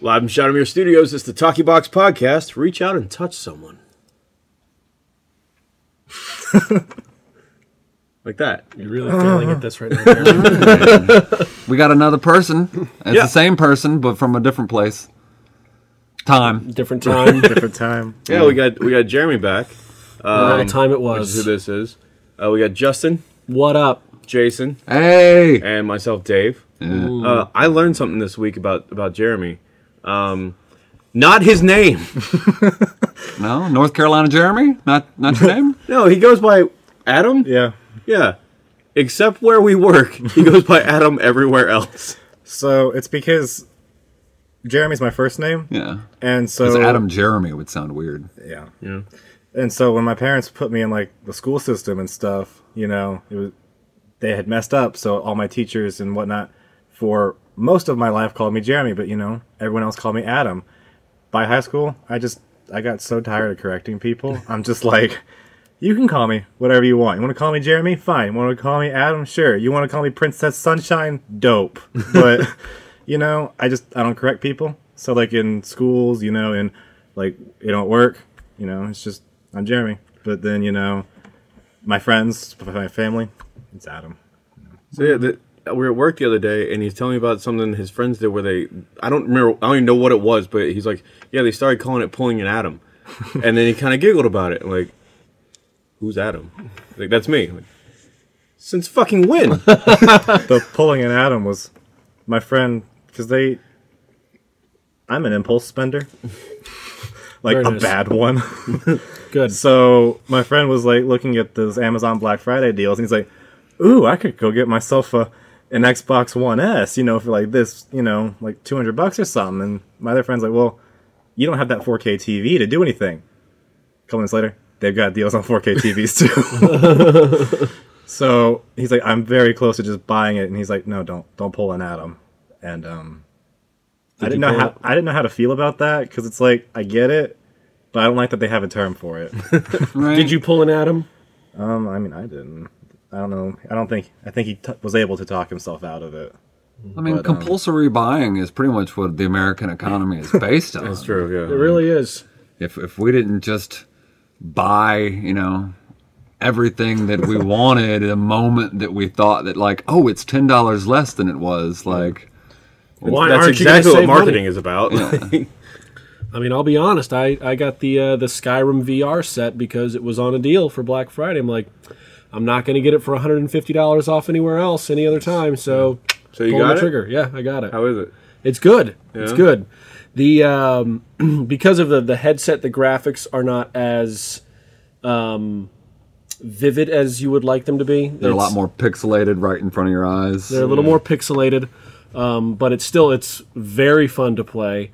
Live from Shadowmere Studios, it's the TalkyBox Podcast. Reach out and touch someone. like that. You're really failing at this right now. We got another person. It's Yeah. the same person, but from a different place. Time. Different time. Different time. Yeah, we got we got Jeremy back. what time it Which is who was. this is. Uh, we got Justin, What up? Jason, Hey. and myself, Dave. Uh, I learned something this week about about Jeremy. Um, not his name. No, North Carolina Jeremy? Not not your name? No, he goes by Adam. Yeah. Yeah. Except where we work, he goes by Adam everywhere else. So it's because Jeremy's my first name, Yeah. and so Adam Jeremy would sound weird. Yeah. Yeah. And so when my parents put me in like the school system and stuff, you know, it was they had messed up. So all my teachers and whatnot for most of my life called me Jeremy, but you know, everyone else called me Adam. By high school, I just I got so tired of correcting people. I'm just like, you can call me whatever you want. You want to call me Jeremy? Fine. You want to call me Adam? Sure. You want to call me Princess Sunshine? Dope. But you know, I just I don't correct people. So like in schools, you know, and like it don't work. You know, it's just I'm Jeremy. But then you know, my friends, my family, it's Adam. So yeah, the, we were at work the other day, and he's telling me about something his friends did where they I don't remember I don't even know what it was, but he's like, yeah, they started calling it pulling an Adam, and then he kind of giggled about it, like, who's Adam? Like that's me. Like, Since fucking when? the pulling an Adam was my friend because they. I'm an impulse spender, like Very a nice. bad one. Good. So my friend was like looking at those Amazon Black Friday deals, and he's like, "Ooh, I could go get myself a an Xbox One S, you know, for like this, you know, like two hundred bucks or something." And my other friend's like, "Well, you don't have that 4K TV to do anything." A couple minutes later, they've got deals on 4K TVs too. so he's like, "I'm very close to just buying it," and he's like, "No, don't, don't pull an Adam. And um, I didn't know how it? I didn't know how to feel about that because it's like I get it, but I don't like that they have a term for it. Right? Did you pull an Adam? Um, I mean, I didn't. I don't know. I don't think. I think he t- was able to talk himself out of it. I mean, but, um, compulsory buying is pretty much what the American economy is based on. That's true. Yeah. It really is. If if we didn't just buy, you know, everything that we wanted in the moment that we thought that like, oh, it's ten dollars less than it was, like Why That's aren't you gonna exactly what marketing money? is about. I mean, I'll be honest. I, I got the uh, the Skyrim VR set because it was on a deal for Black Friday. I'm like, I'm not going to get it for 150 dollars off anywhere else any other time. So, so you got the it. trigger. Yeah, I got it. How is it? It's good. It's good. The um, because of the the headset, the graphics are not as um, vivid as you would like them to be. they're a lot more pixelated right in front of your eyes. They're a little more pixelated, um, but it's still it's very fun to play.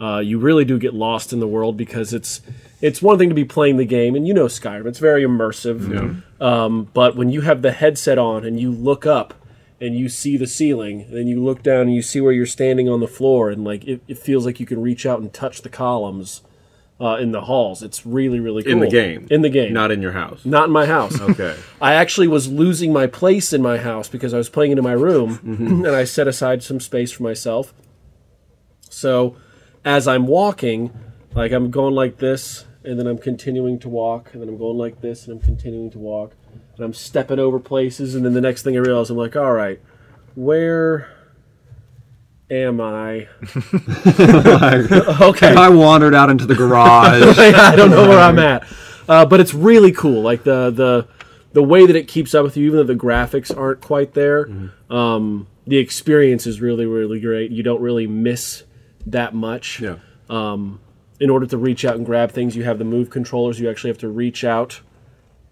Uh, you really do get lost in the world because it's it's one thing to be playing the game, and you know Skyrim, it's very immersive. Um, but when you have the headset on and you look up and you see the ceiling, and then you look down and you see where you're standing on the floor, and like it, it feels like you can reach out and touch the columns uh, in the halls. It's really really cool In the game. In the game, Not in your house. not in my house. Okay. I actually was losing my place in my house because I was playing it in my room, and I set aside some space for myself. So, as I'm walking, like I'm going like this, and then I'm continuing to walk, and then I'm going like this, and I'm continuing to walk, and I'm stepping over places, and then the next thing I realize, I'm like, all right, where am I? okay. I wandered out into the garage. I don't know where I'm at. Uh, but it's really cool. Like the the the way that it keeps up with you, even though the graphics aren't quite there. Um, the experience is really really great. You don't really miss that much. Yeah. In order to reach out and grab things, you have the move controllers. You actually have to reach out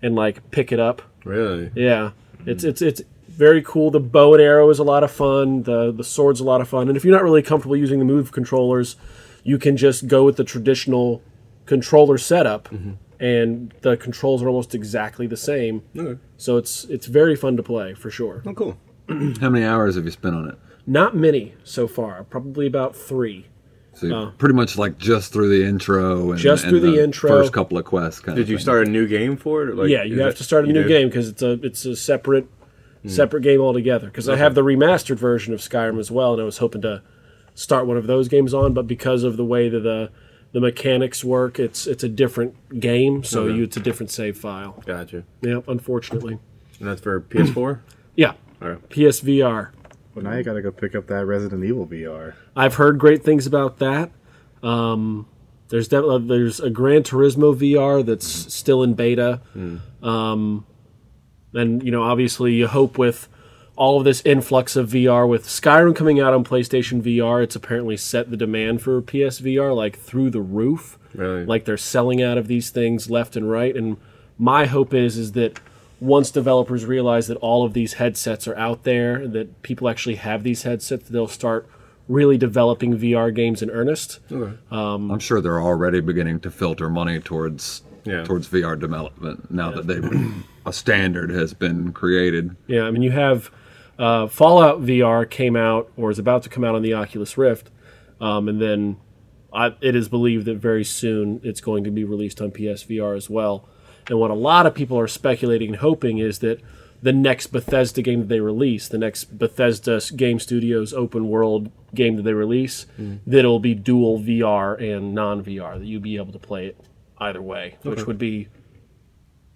and like pick it up. Really? Yeah, it's it's it's very cool. The bow and arrow is a lot of fun. The the sword's a lot of fun. And if you're not really comfortable using the move controllers, you can just go with the traditional controller setup, mm-hmm. and the controls are almost exactly the same. Okay. So it's it's very fun to play for sure. Oh, cool. How many hours have you spent on it? Not many so far. Probably about three. So you're pretty much like just through the intro and Just and through the intro. first couple of quests. Kind Did of you thing. start a new game for it? or, Like, yeah, you have it- to start a new did? game because it's a it's a separate hmm. separate game altogether. Because I have the remastered version of Skyrim as well, and I was hoping to start one of those games on. But because of the way that the the mechanics work, it's it's a different game, so Okay. you, it's a different save file. Gotcha. Yep, unfortunately. And that's for PS4. Yeah, All right. PSVR. Well, now you gotta go pick up that Resident Evil VR. I've heard great things about that. Um, there's definitely there's a Gran Turismo VR that's still in beta. Um, and you know, obviously, you hope with all of this influx of VR, with Skyrim coming out on PlayStation VR, it's apparently set the demand for PSVR like through the roof. Really? Like they're selling out of these things left and right. And my hope is is that once developers realize that all of these headsets are out there, that people actually have these headsets, they'll start really developing VR games in earnest. I'm sure they're already beginning to filter money towards Yeah. towards VR development now that they a standard has been created. Yeah, I mean, you have uh, Fallout VR came out or is about to come out on the Oculus Rift, um, and then I, it is believed that very soon it's going to be released on PSVR as well. And what a lot of people are speculating and hoping is that the next Bethesda game that they release, the next Bethesda Game Studios open world game that they release, mm. that it'll be dual VR and non VR, that you'll be able to play it either way, which would be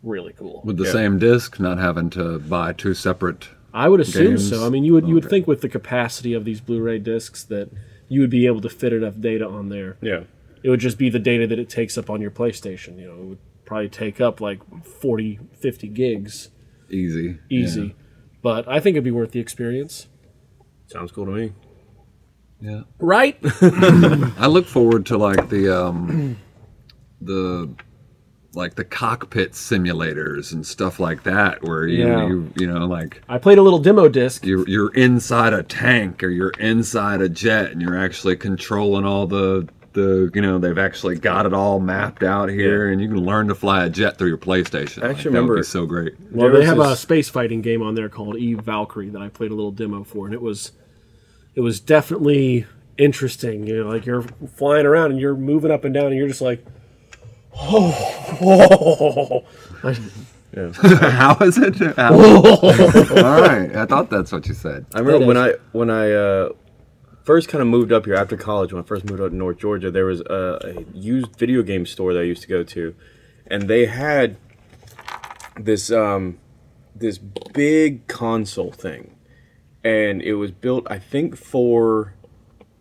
really cool. With the Yeah. same disc, not having to buy two separate. I would assume games. so. I mean, you would you would Okay. think with the capacity of these Blu-ray discs that you would be able to fit enough data on there. Yeah. It would just be the data that it takes up on your PlayStation. You know, it would probably take up like 40, 50 gigs Easy. easy. But I think it'd be worth the experience. Sounds cool to me. Yeah. Right? I look forward to like the um the like the cockpit simulators and stuff like that where you Yeah. you you know like I played a little demo disc. you're you're inside a tank or you're inside a jet and you're actually controlling all the the you know they've actually got it all mapped out here Yeah. and you can learn to fly a jet through your PlayStation. I actually Like, that would be so great. Well, There they was have a space fighting game on there called Eve Valkyrie that I played a little demo for, and it was it was definitely interesting. You know, like you're flying around and you're moving up and down, and you're just like, oh, whoa. How is it? How- all right, I thought that's what you said. I remember when I when I uh, first kind of moved up here after college. When I first moved up to North Georgia, there was a, a used video game store that I used to go to, and they had this um, this big console thing, and it was built I think for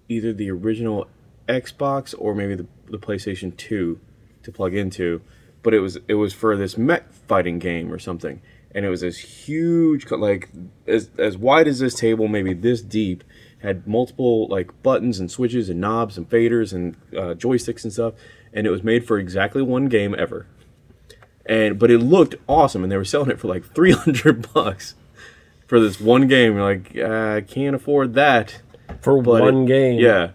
either the original Xbox or maybe the, the PlayStation Two to plug into, but it was it was for this mech fighting game or something, and it was this huge like as as wide as this table, maybe this deep, had multiple like buttons and switches and knobs and faders and uh, joysticks and stuff, and it was made for exactly one game ever, and but it looked awesome, and they were selling it for like three hundred bucks for this one game. You're like, uh, I can't afford that For but one it- game. Yeah,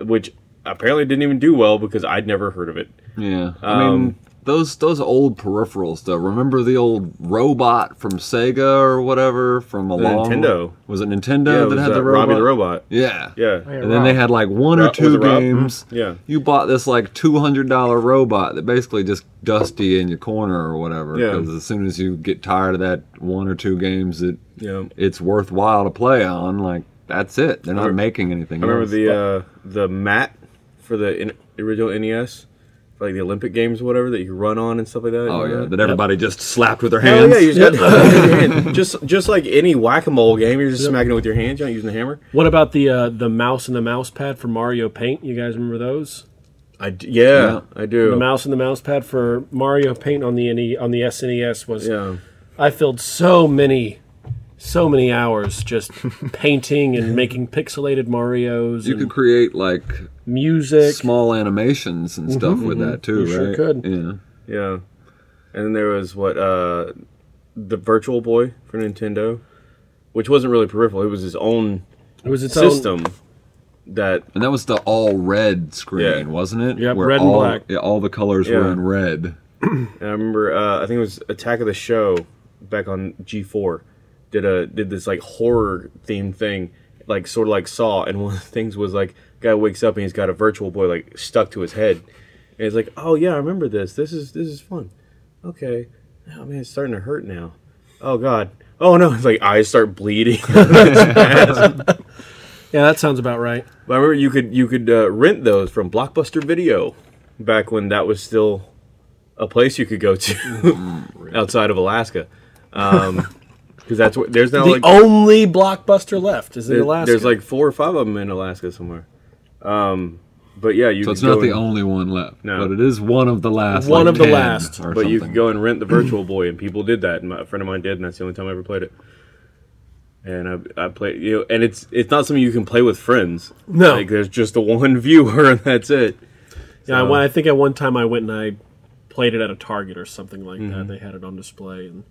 which apparently didn't even do well because I'd never heard of it. Yeah, I mean Um, those those old peripherals though. Remember the old robot from Sega or whatever from a The long Nintendo. Was it Nintendo Yeah, it that was, had uh, the robot? Robbie the robot. Yeah. Yeah, And then they had like one or Rob- was two it Rob? games. Mhm. Yeah. You bought this like two hundred dollar robot that basically just dusty in your corner or whatever. Yeah. Because as soon as you get tired of that one or two games that yeah. it's worthwhile to play on, like that's it. They're not remember- making anything. I remember else. the uh, the mat for the in- original NES, for like the Olympic Games, or whatever that you run on and stuff like that. Oh yeah, that? that everybody just slapped with their Hell hands. yeah, you just, got hand. just just like any whack a mole game, you're just smacking it with your hands. You're not using the hammer. What about the uh, the mouse and the mouse pad for Mario Paint? You guys remember those? I d- yeah, I do. The mouse and the mouse pad for Mario Paint on the NE, on the SNES was yeah, I filled so many, so many hours just painting and making pixelated Mario's You and could create like music. small animations and stuff with that too, You sure right? could. Yeah. yeah. And then there was what uh, the Virtual Boy for Nintendo, which wasn't really peripheral. It was his own It was its own. system that And that was the all red screen, Yeah. wasn't it? Yeah, Where red and all, black. Yeah, all the colors were in red. And I remember, uh, I think it was Attack of the Show back on G4 did a did this like horror themed thing, like sort of like Saw. And one of the things was like, guy wakes up and he's got a virtual boy like stuck to his head, and he's like, oh yeah, I remember this. This is this is fun. Okay, oh man, it's starting to hurt now. Oh god. Oh no, it's like eyes start bleeding. Yeah, that sounds about right. But I remember you could you could uh, rent those from Blockbuster Video back when that was still a place you could go to outside of Alaska. Because that's what there's now The like only blockbuster left is in there- Alaska. there's like four or five of them in Alaska somewhere. Um, but yeah, you So could it's not the and- only one left, No. but it is one of the last. One like, of the last. or But you something. could go and rent the Virtual Boy, and people did that. And my, a friend of mine did, and that's the only time I ever played it. And I, I played, you know, and it's it's not something you can play with friends. No. like there's just a one viewer, and that's it. Yeah, I, So- went- I think at one time I went and I played it at a Target or something like Mm-hmm. that. They had it on display and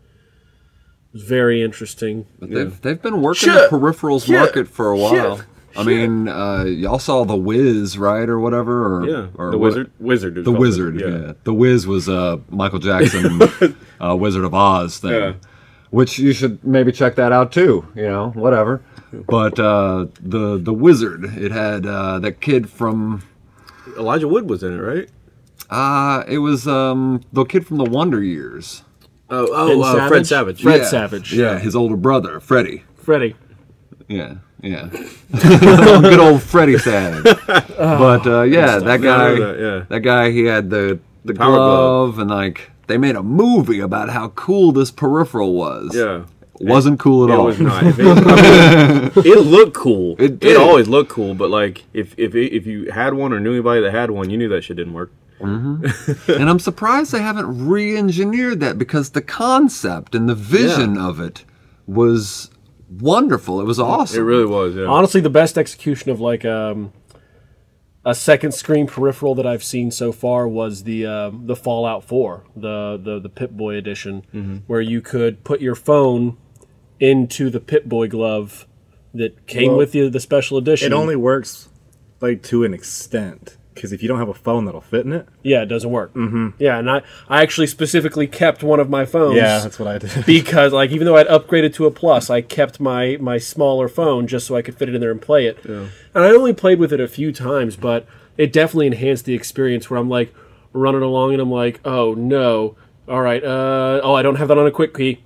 very interesting. But they've they've been working Shit. the peripherals Shit. market for a while. Shit. I mean, uh, y'all saw the Wiz, right, or whatever, or Yeah, or the what- wizard, wizard, The Wizard, yeah. The Wiz was uh, Michael Jackson, uh, Wizard of Oz thing, Yeah. which you should maybe check that out too. You know, whatever. But uh, the the Wizard, it had uh, that kid from Elijah Wood was in it, right? uh, it was um, the kid from the Wonder Years. Oh, oh, uh, Fred Savage. Fred Yeah. Savage. Yeah, his older brother, Freddie. Freddie. Yeah, yeah. Good old Freddie Savage. but uh, yeah, that guy, that, yeah. that guy, he had the the power glove, and like they made a movie about how cool this peripheral was. Yeah. wasn't cool at It all. was not. It, I mean, it looked cool. It It, always looked cool, but like if if if you had one or knew anybody that had one, you knew that shit didn't work. And I'm surprised they haven't re-engineered that because the concept and the vision of it was wonderful. It was awesome. It really was. Yeah. Honestly, the best execution of like um, a second screen peripheral that I've seen so far was the um the Fallout 4, the the the Pip Boy edition, Mm-hmm. where you could put your phone into the Pip Boy glove that came Well, with you the special edition. It only works like to an extent because if you don't have a phone that'll fit in it, yeah, it doesn't work. Mm-hmm. Yeah, and I I actually specifically kept one of my phones. yeah, that's what I did. because like even though I'd upgraded to a plus, I kept my my smaller phone just so I could fit it in there and play it. Yeah. And I only played with it a few times, but it definitely enhanced the experience where I'm like running along and I'm like, oh no, all right, uh, oh I don't have that on a quick key.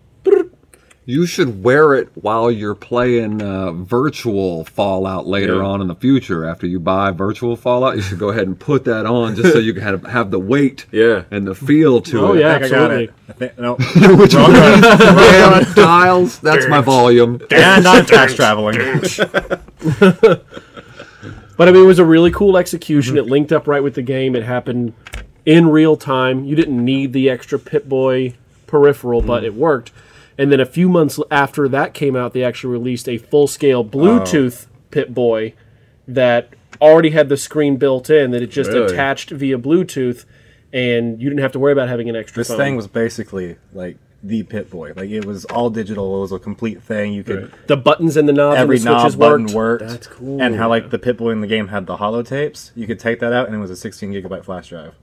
You should wear it while you're playing uh, virtual Fallout later Yeah. on in the future. After you buy virtual Fallout, you should go ahead and put that on just so you can have, have the weight Yeah. and the feel to Oh, it. yeah. I I got it. I think, no, Which one? Damn dials. That's my volume. and I'm tax traveling. But I mean, it was a really cool execution. It linked up right with the game. It happened in real time. You didn't need the extra Pip Boy peripheral, but it worked. And then a few months after that came out, they actually released a full scale Bluetooth oh. Pip Boy that already had the screen built in, that it just Really? attached via Bluetooth, and you didn't have to worry about having an extra This phone. thing was basically like the Pip Boy. Like it was all digital. It was a complete thing. You could the buttons and the knobs every and the switches knob button worked. worked. That's cool. And how like the Pip Boy in the game had the holotapes. You could take that out, and it was a 16 gigabyte flash drive.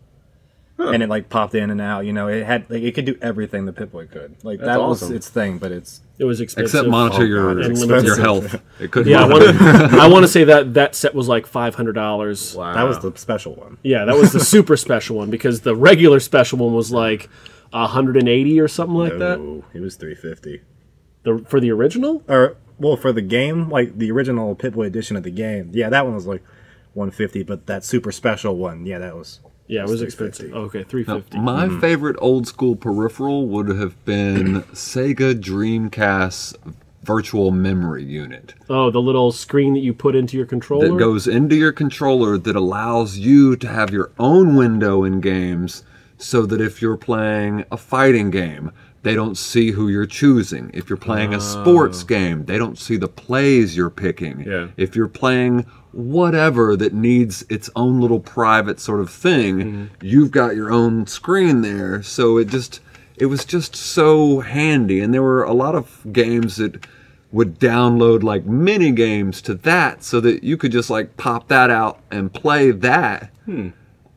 And it like popped in and out. You know, it had like it could do everything the Pip Boy could. Like that was its thing. But it's It was expensive. Except monitor Oh, your God, it's your health. It could Yeah, I monitor. want, I want to say that that set was like five hundred dollars. Wow. that was the special one. Yeah, that was the super special one because the regular special one was like 180 or something like that. Oh, it was 350. The for the original? Or well, for the game, like the original Pip Boy edition of the game, yeah, that one was like 150. But that super special one, yeah, that was Yeah, it was It's expensive. 350. Okay, 350. My mm-hmm. favorite old school peripheral would have been Sega Dreamcast Virtual Memory Unit oh, the little screen that you put into your controller. that goes into your controller that allows you to have your own window in games so that if you're playing a fighting game, they don't see who you're choosing. If you're playing a sports oh. game, they don't see the plays you're picking. Yeah. If you're playing whatever that needs its own little private sort of thing, mm-hmm. you've got your own screen there. So it just it was just so handy. And there were a lot of games that would download like mini games to that so that you could just like pop that out and play that hmm.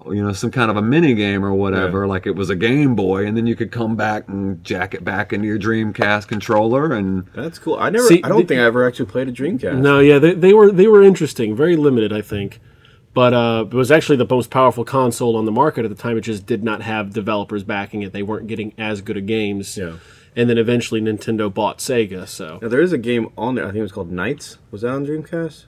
You know some kind of a mini game or whatever Yeah. like it was a game boy and then you could come back and jack it back into your dreamcast controller and That's cool. I never. See, I don't the- think I ever actually played a Dreamcast. No, yeah, they, they were they were interesting, very limited, I think. But uh, it was actually the most powerful console on the market at the time. It just did not have developers backing it. They weren't getting as good of games. Yeah. And then eventually Nintendo bought Sega. So Now, there is a game on there. I think it was called NiGHTS. Was that on Dreamcast?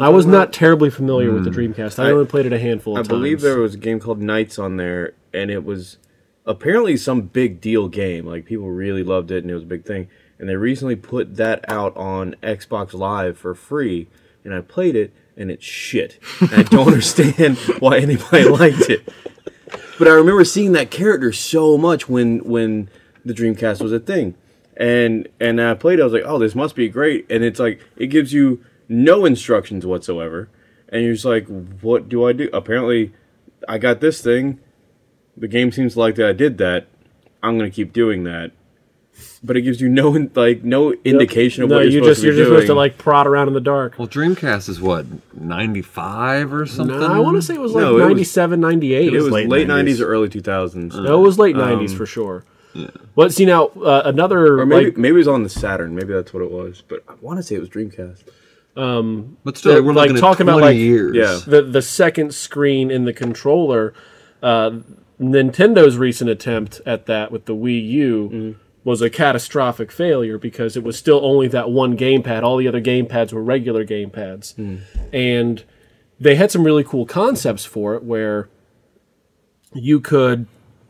I was not terribly familiar with the hmm. Dreamcast. I, I- only played it a handful I of times. believe there was a game called NiGHTS on there, and it was apparently some big deal game. Like people really loved it, and it was a big thing. And they recently put that out on Xbox Live for free, and I played it, and it's shit. And I don't understand why anybody liked it. But I remember seeing that character so much when when the Dreamcast was a thing, and and I played. it, I was like, oh, this must be great. And it's like it gives you no instructions whatsoever, and you're just like, what do I do? Apparently, I got this thing. The game seems to like that I did that. I'm gonna keep doing that. But it gives you no like no indication of no, what you're you supposed just to be you're just doing. supposed to like prod around in the dark. Well, Dreamcast is what ninety five or something. No, I want to say it was like No, it was- 97, 98. it was late, late 90s. 90s. or early 2000s. No, it was late 90s for sure. But see now, uh, another Or maybe like maybe it was on the Saturn. Maybe that's what it was. But I want to say it was Dreamcast. Um, but still, we're like talking about, like- years. Yeah. the the second screen in the controller. Uh, Nintendo's recent attempt at that with the Wii U mm-hmm. was a catastrophic failure because it was still only that one gamepad. All the other gamepads were regular gamepads, hmm. and they had some really cool concepts for it where you could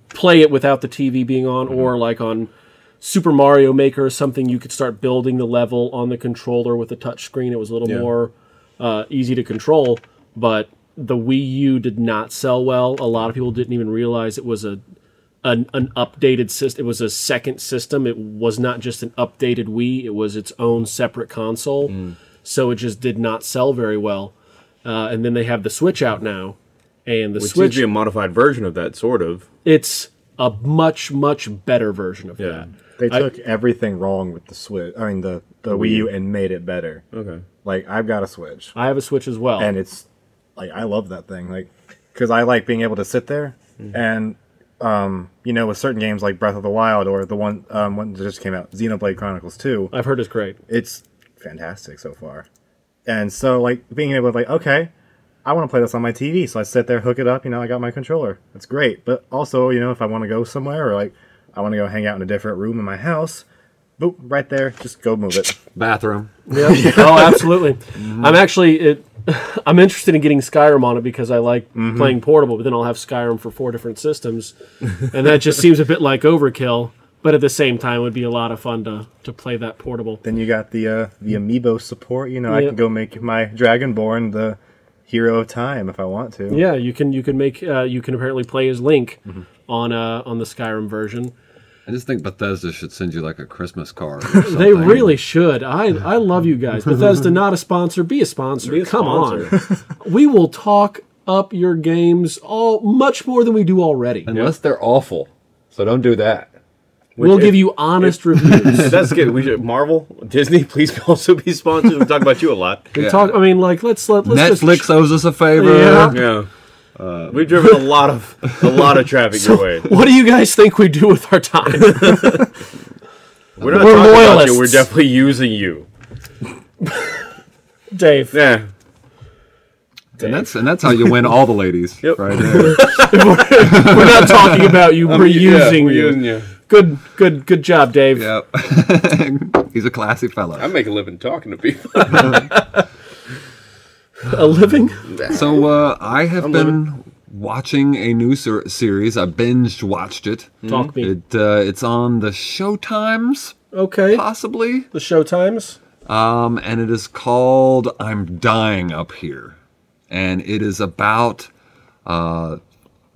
play it without the TV being on, mm-hmm. or like on Super Mario Maker or something, you could start building the level on the controller with a touch screen. It was a little Yeah. more uh, easy to control, but the Wii U did not sell well. A lot of people didn't even realize it was a an, an updated system. It was a second system. It was not just an updated Wii. It was its own separate console. So it just did not sell very well. Uh, and then they have the Switch out now, and the Which Switch be a modified version of that, sort of. it's a much much better version of Yeah. that. They I- took everything wrong with the Switch. I mean the the Wii U and made it better. Okay. Like I've got a Switch, I have a Switch as well. and it's like I love that thing. Like because I like being able to sit there and um you know with certain games like Breath of the Wild or the one um one that just came out Xenoblade Chronicles Two. I've heard it's great. it's fantastic so far. And so like being able to like, okay, I want to play this on my TV, so I sit there, hook it up, you know, I got my controller. That's great. But also, you know, if I want to go somewhere or like I want to go hang out in a different room in my house, boop, right there, just go move it. Bathroom. Yeah. oh, absolutely. I'm actually it, I'm interested in getting Skyrim on it because I like playing portable, but then I'll have Skyrim for four different systems, and that just seems a bit like overkill. But at the same time, it would be a lot of fun to to play that portable. Then you got the uh the amiibo support, you know, I Yeah. can go make my Dragonborn the hero of time if I want to. Yeah, you can you can make uh, you can apparently play as Link on uh, on the Skyrim version. I just think Bethesda should send you like a Christmas card. Or They really should. I I love you guys. Bethesda not a sponsor. Be a sponsor. Be a Come on. we will talk up your games all much more than we do already. Unless they're awful. So don't do that. we'll if- give you honest reviews. That's good. We should Marvel, Disney, please also be sponsors. We talk about you a lot. We Yeah. talk. I mean, like let's let let's Netflix Just, owes us a favor. Yeah. Yeah. Uh, We've driven a lot of a lot of traffic your way. what do you guys think we do with our time? We're not We're talking about loyalists. you. We're definitely using you. Dave, Yeah. And that's and that's how you win all the ladies. Yep. Right there. we're not talking about you. We're Yeah, using we're you. using you. Good, good, good job, Dave. yep. He's a classy fellow. I make a living talking to people. A living. So uh, I have I'm been watching a new ser- series. I binged watched it. Talk me. It uh, it's on the Showtimes, Okay. possibly, The Showtimes. um, and it is called "I'm Dying Up Here," and it is about uh,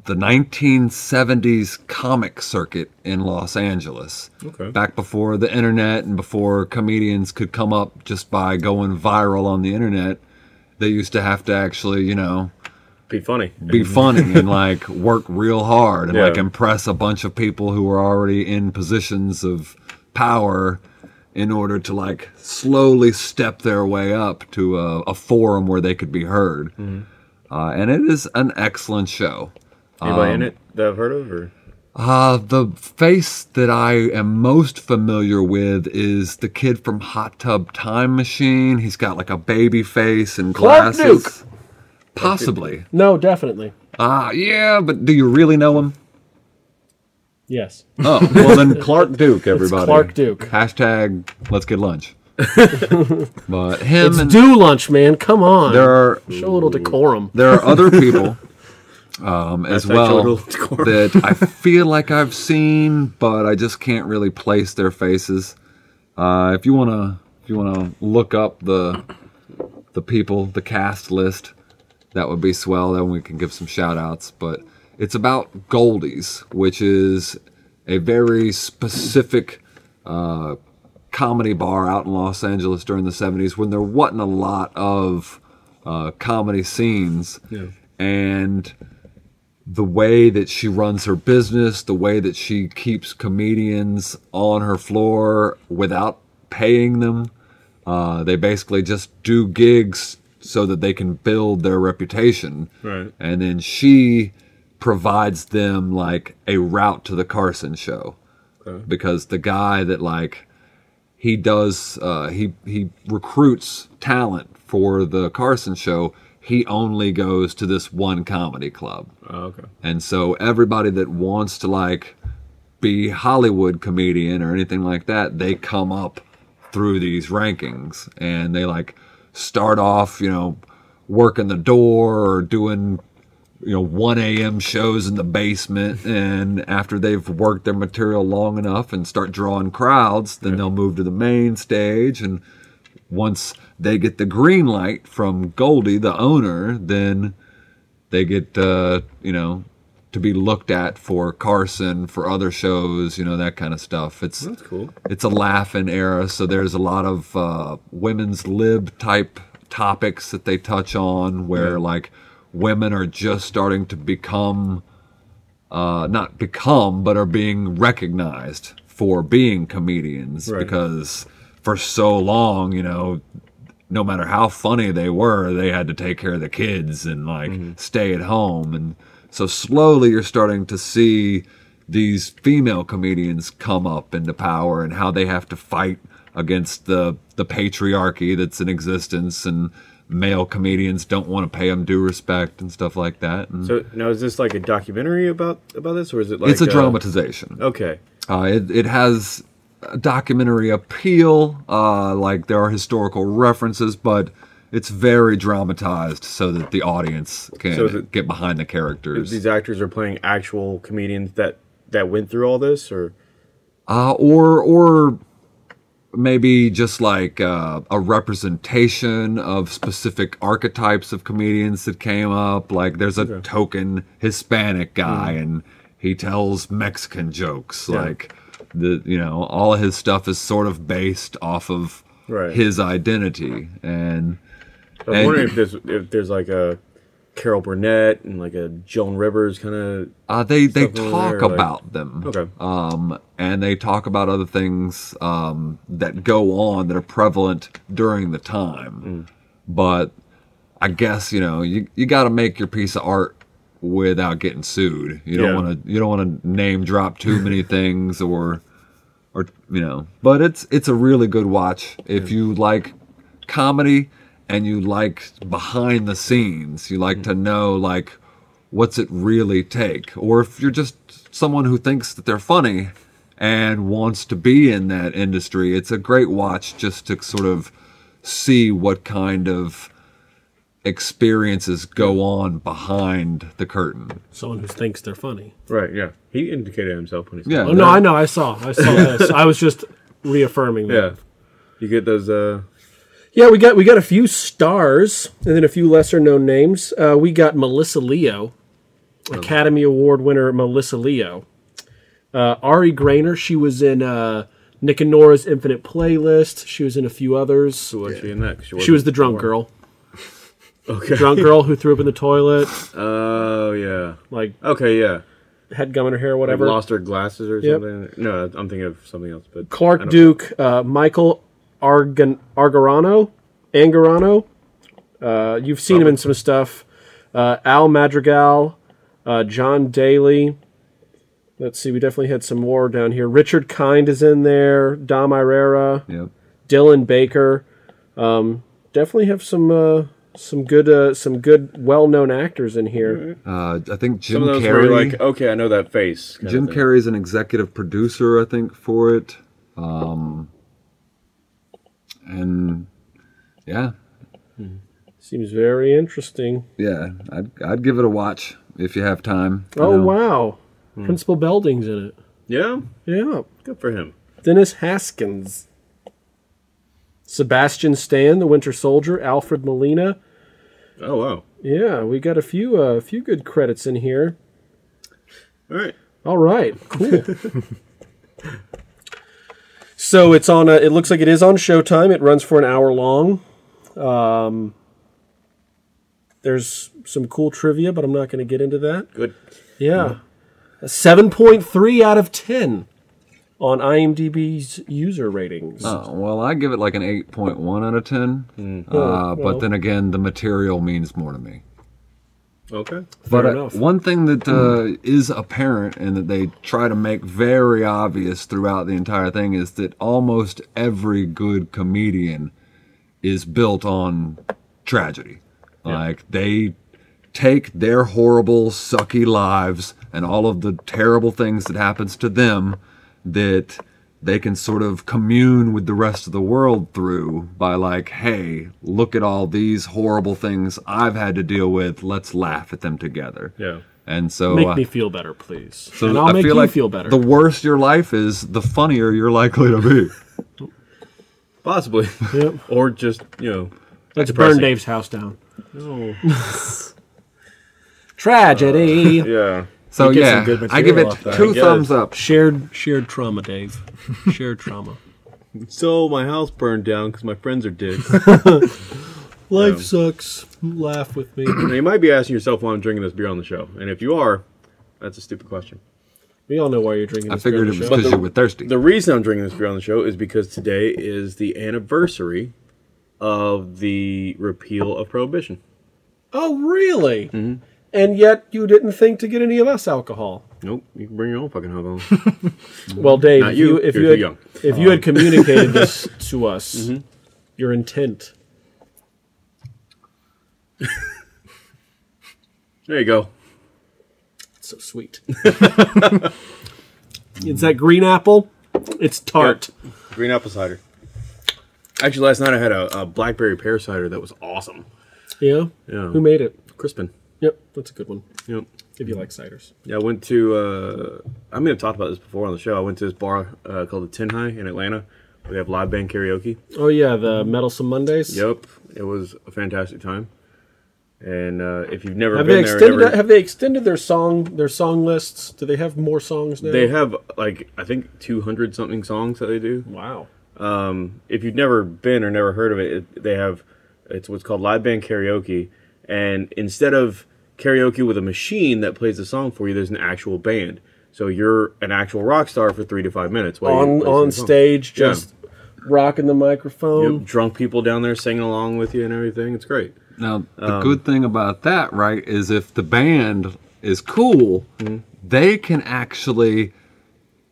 the 1970s comic circuit in Los Angeles. Okay. Back before the internet and before comedians could come up just by going viral on the internet, they used to have to actually, you know, Be funny. be funny and like work real hard and like impress a bunch of people who were already in positions of power in order to like slowly step their way up to a, a forum where they could be heard. Uh, and it is an excellent show. Anybody Um, in it that I've heard of? Or Uh, the face that I am most familiar with is the kid from Hot Tub Time Machine. He's got like a baby face and Clark glasses. Duke. Possibly. No, definitely. Ah, yeah, but do you really know him? Yes. Oh, well then Clark Duke, everybody. Clark Duke. Hashtag let's get lunch. but him It's and do lunch, man. Come on. there are Show a little decorum. there are other people um, as well that I feel like I've seen, but I just can't really place their faces. Uh, if you wanna, if you wanna look up the the people, the cast list, that would be swell. Then we can give some shout outs. But it's about Goldies, which is a very specific uh, comedy bar out in Los Angeles during the 70s when there wasn't a lot of uh, comedy scenes. And the way that she runs her business, the way that she keeps comedians on her floor without paying them. Uh, they basically just do gigs so that they can build their reputation. Right. And then she provides them like a route to the Carson show. Because the guy that like he does uh, he he recruits talent for the Carson show, he only goes to this one comedy club. Oh, okay. And so everybody that wants to like be Hollywood comedian or anything like that, they come up through these rankings and they like start off, you know, working the door or doing you know 1 a.m. shows in the basement and after they've worked their material long enough and start drawing crowds, then they'll move to the main stage and once they get the green light from Goldie, the owner, then they get uh, you know to be looked at for Carson for other shows, you know that kind of stuff. It's That's cool. it's a laughing era, so there's a lot of uh, women's lib type topics that they touch on, where like women are just starting to become uh, not become, but are being recognized for being comedians Right. because for so long, you know, no matter how funny they were, they had to take care of the kids and like stay at home. And so slowly you're starting to see these female comedians come up into power and how they have to fight against the, the patriarchy that's in existence and male comedians don't want to pay them due respect and stuff like that. And So now is this like a documentary about about this, or is it like it's a uh, dramatization. Okay. Uh, it, it has documentary appeal, uh, like there are historical references, but it's very dramatized so that the audience can So it- get behind the characters. These actors are playing actual comedians that that went through all this, or uh, or or maybe just like uh, a representation of specific archetypes of comedians that came up. Like there's a token Hispanic guy, and he tells Mexican jokes. Like the you know all his stuff is sort of based off of Right. his identity, and I'm And- wondering if there's if there's like a Carol Burnett and like a Joan Rivers kind of. uh, they they talk there, like- about them. Okay. um, and they talk about other things um, that go on that are prevalent during the time. But I guess you know you you got to make your piece of art without getting sued. You don't Yeah. want to you don't want to name drop too many things or or you know. But it's it's a really good watch if you like comedy and you like behind the scenes. You like to know like what's it really take or if you're just someone who thinks that they're funny and wants to be in that industry it's a great watch just to sort of see what kind of experiences go on behind the curtain Someone who thinks they're funny. Right. Yeah. He indicated himself when he said. yeah Oh no, I know. I saw. I saw this. I was just reaffirming that. Yeah. You get those. uh Yeah, we got we got a few stars and then a few lesser known names. Uh, we got Melissa Leo, Academy Award winner Melissa Leo. Uh, Ari Graynor, she was in uh, Nick and Nora's Infinite Playlist. She was in a few others. Who was she in that? She was the drunk girl, Okay. drunk girl who threw up in the toilet, Oh yeah. like Okay. Yeah. had gum in her hair, or Like whatever. lost her glasses or Yep. something. No, I'm thinking of something else. But Clark Duke, uh, Michael Argan- Argarano, Angarano. Uh, you've seen him in some stuff. Uh, Al Madrigal, uh, Jon Daly. Let's see, we definitely had some more down here. Richard Kind is in there. Dom Irrera, yep Dylan Baker. Um, definitely have some uh, some good uh, some good well known actors in here. uh, i think jim Some of those carrey were like, okay, I know that face. kind Jim of thing. Carrey's an executive producer, I think, for it. Um, and yeah, Seems very interesting. yeah, I'd I'd give it a watch if you have time. you Oh know. wow, Principal Belding's in it. Yeah, Yeah, good for him. Dennis Haskins, Sebastian Stan, the Winter Soldier, Alfred Molina. Oh wow. Yeah, we got a few uh, a few good credits in here. All right. All right, cool. so it's on. A, it looks like it is on Showtime. It runs for an hour long. Um, there's some cool trivia, but I'm not going to get into that. Good. Yeah, point three out of ten on IMDb's user ratings. Oh, well, I give it like an 8.1 out of 10. Uh, Oh, well. But then again, the material means more to me. Okay. But uh, one thing that uh, is apparent and that they try to make very obvious throughout the entire thing is that almost every good comedian is built on tragedy. Like they take their horrible, sucky lives and all of the terrible things that happens to them that they can sort of commune with the rest of the world through by like, hey, look at all these horrible things I've had to deal with. Let's laugh at them together. Yeah. And so, Make uh, me feel better, please. so and I'll I make feel you like feel better. the worse your life is, the funnier you're likely to be. Possibly. Yep. or just you know. Let's burn. Dave's house down. Tragedy. Yeah. So You yeah, good I give it material that. two Yes. thumbs up. shared shared trauma, Dave. Shared trauma. So my house burned down because my friends are dicks. Life Yeah. sucks. Laugh with me. now you might be asking yourself why I'm drinking this beer on the show, and if you are, that's a stupid question. We all know why you're drinking. I This beer figured on it was because the- you were thirsty. The reason I'm drinking this beer on the show is because today is the anniversary of the repeal of prohibition. Oh, really? Mm-hmm. And yet you didn't think to get any of us alcohol. Nope, you can bring your own fucking alcohol. Well, Dave, Not if you. you, if You're you had, if you had um, communicated this to us, mm-hmm. your intent. there you go. It's so sweet. it's that green apple. It's tart. Green apple cider. Actually, last night I had a, a blackberry pear cider that was awesome. Yeah. Yeah. Who made it? Crispin. Yep, that's a good one. Yep. If you like ciders. Yeah, I went to. Uh, I may have talked about this before on the show. I went to this bar uh, called the Tin High in Atlanta. They have live band karaoke. Oh yeah, the Metalsome Mondays. Yep, it was a fantastic time. And uh, if you've never Have they been there, extended? Have they extended their song their song lists? Do they have more songs now? they have like I think two hundred something songs that they do. Wow. Um, if you've never been or never heard of it, it, they have it's what's called live band karaoke, and instead of karaoke with a machine that plays the song for you, there's an actual band. So you're an actual rock star for three to five minutes while On on the song. stage, Yeah. just rocking the microphone. Yep, drunk people down there singing along with you and everything. It's great. Now, the good thing about that, right, is if the band is cool, they can actually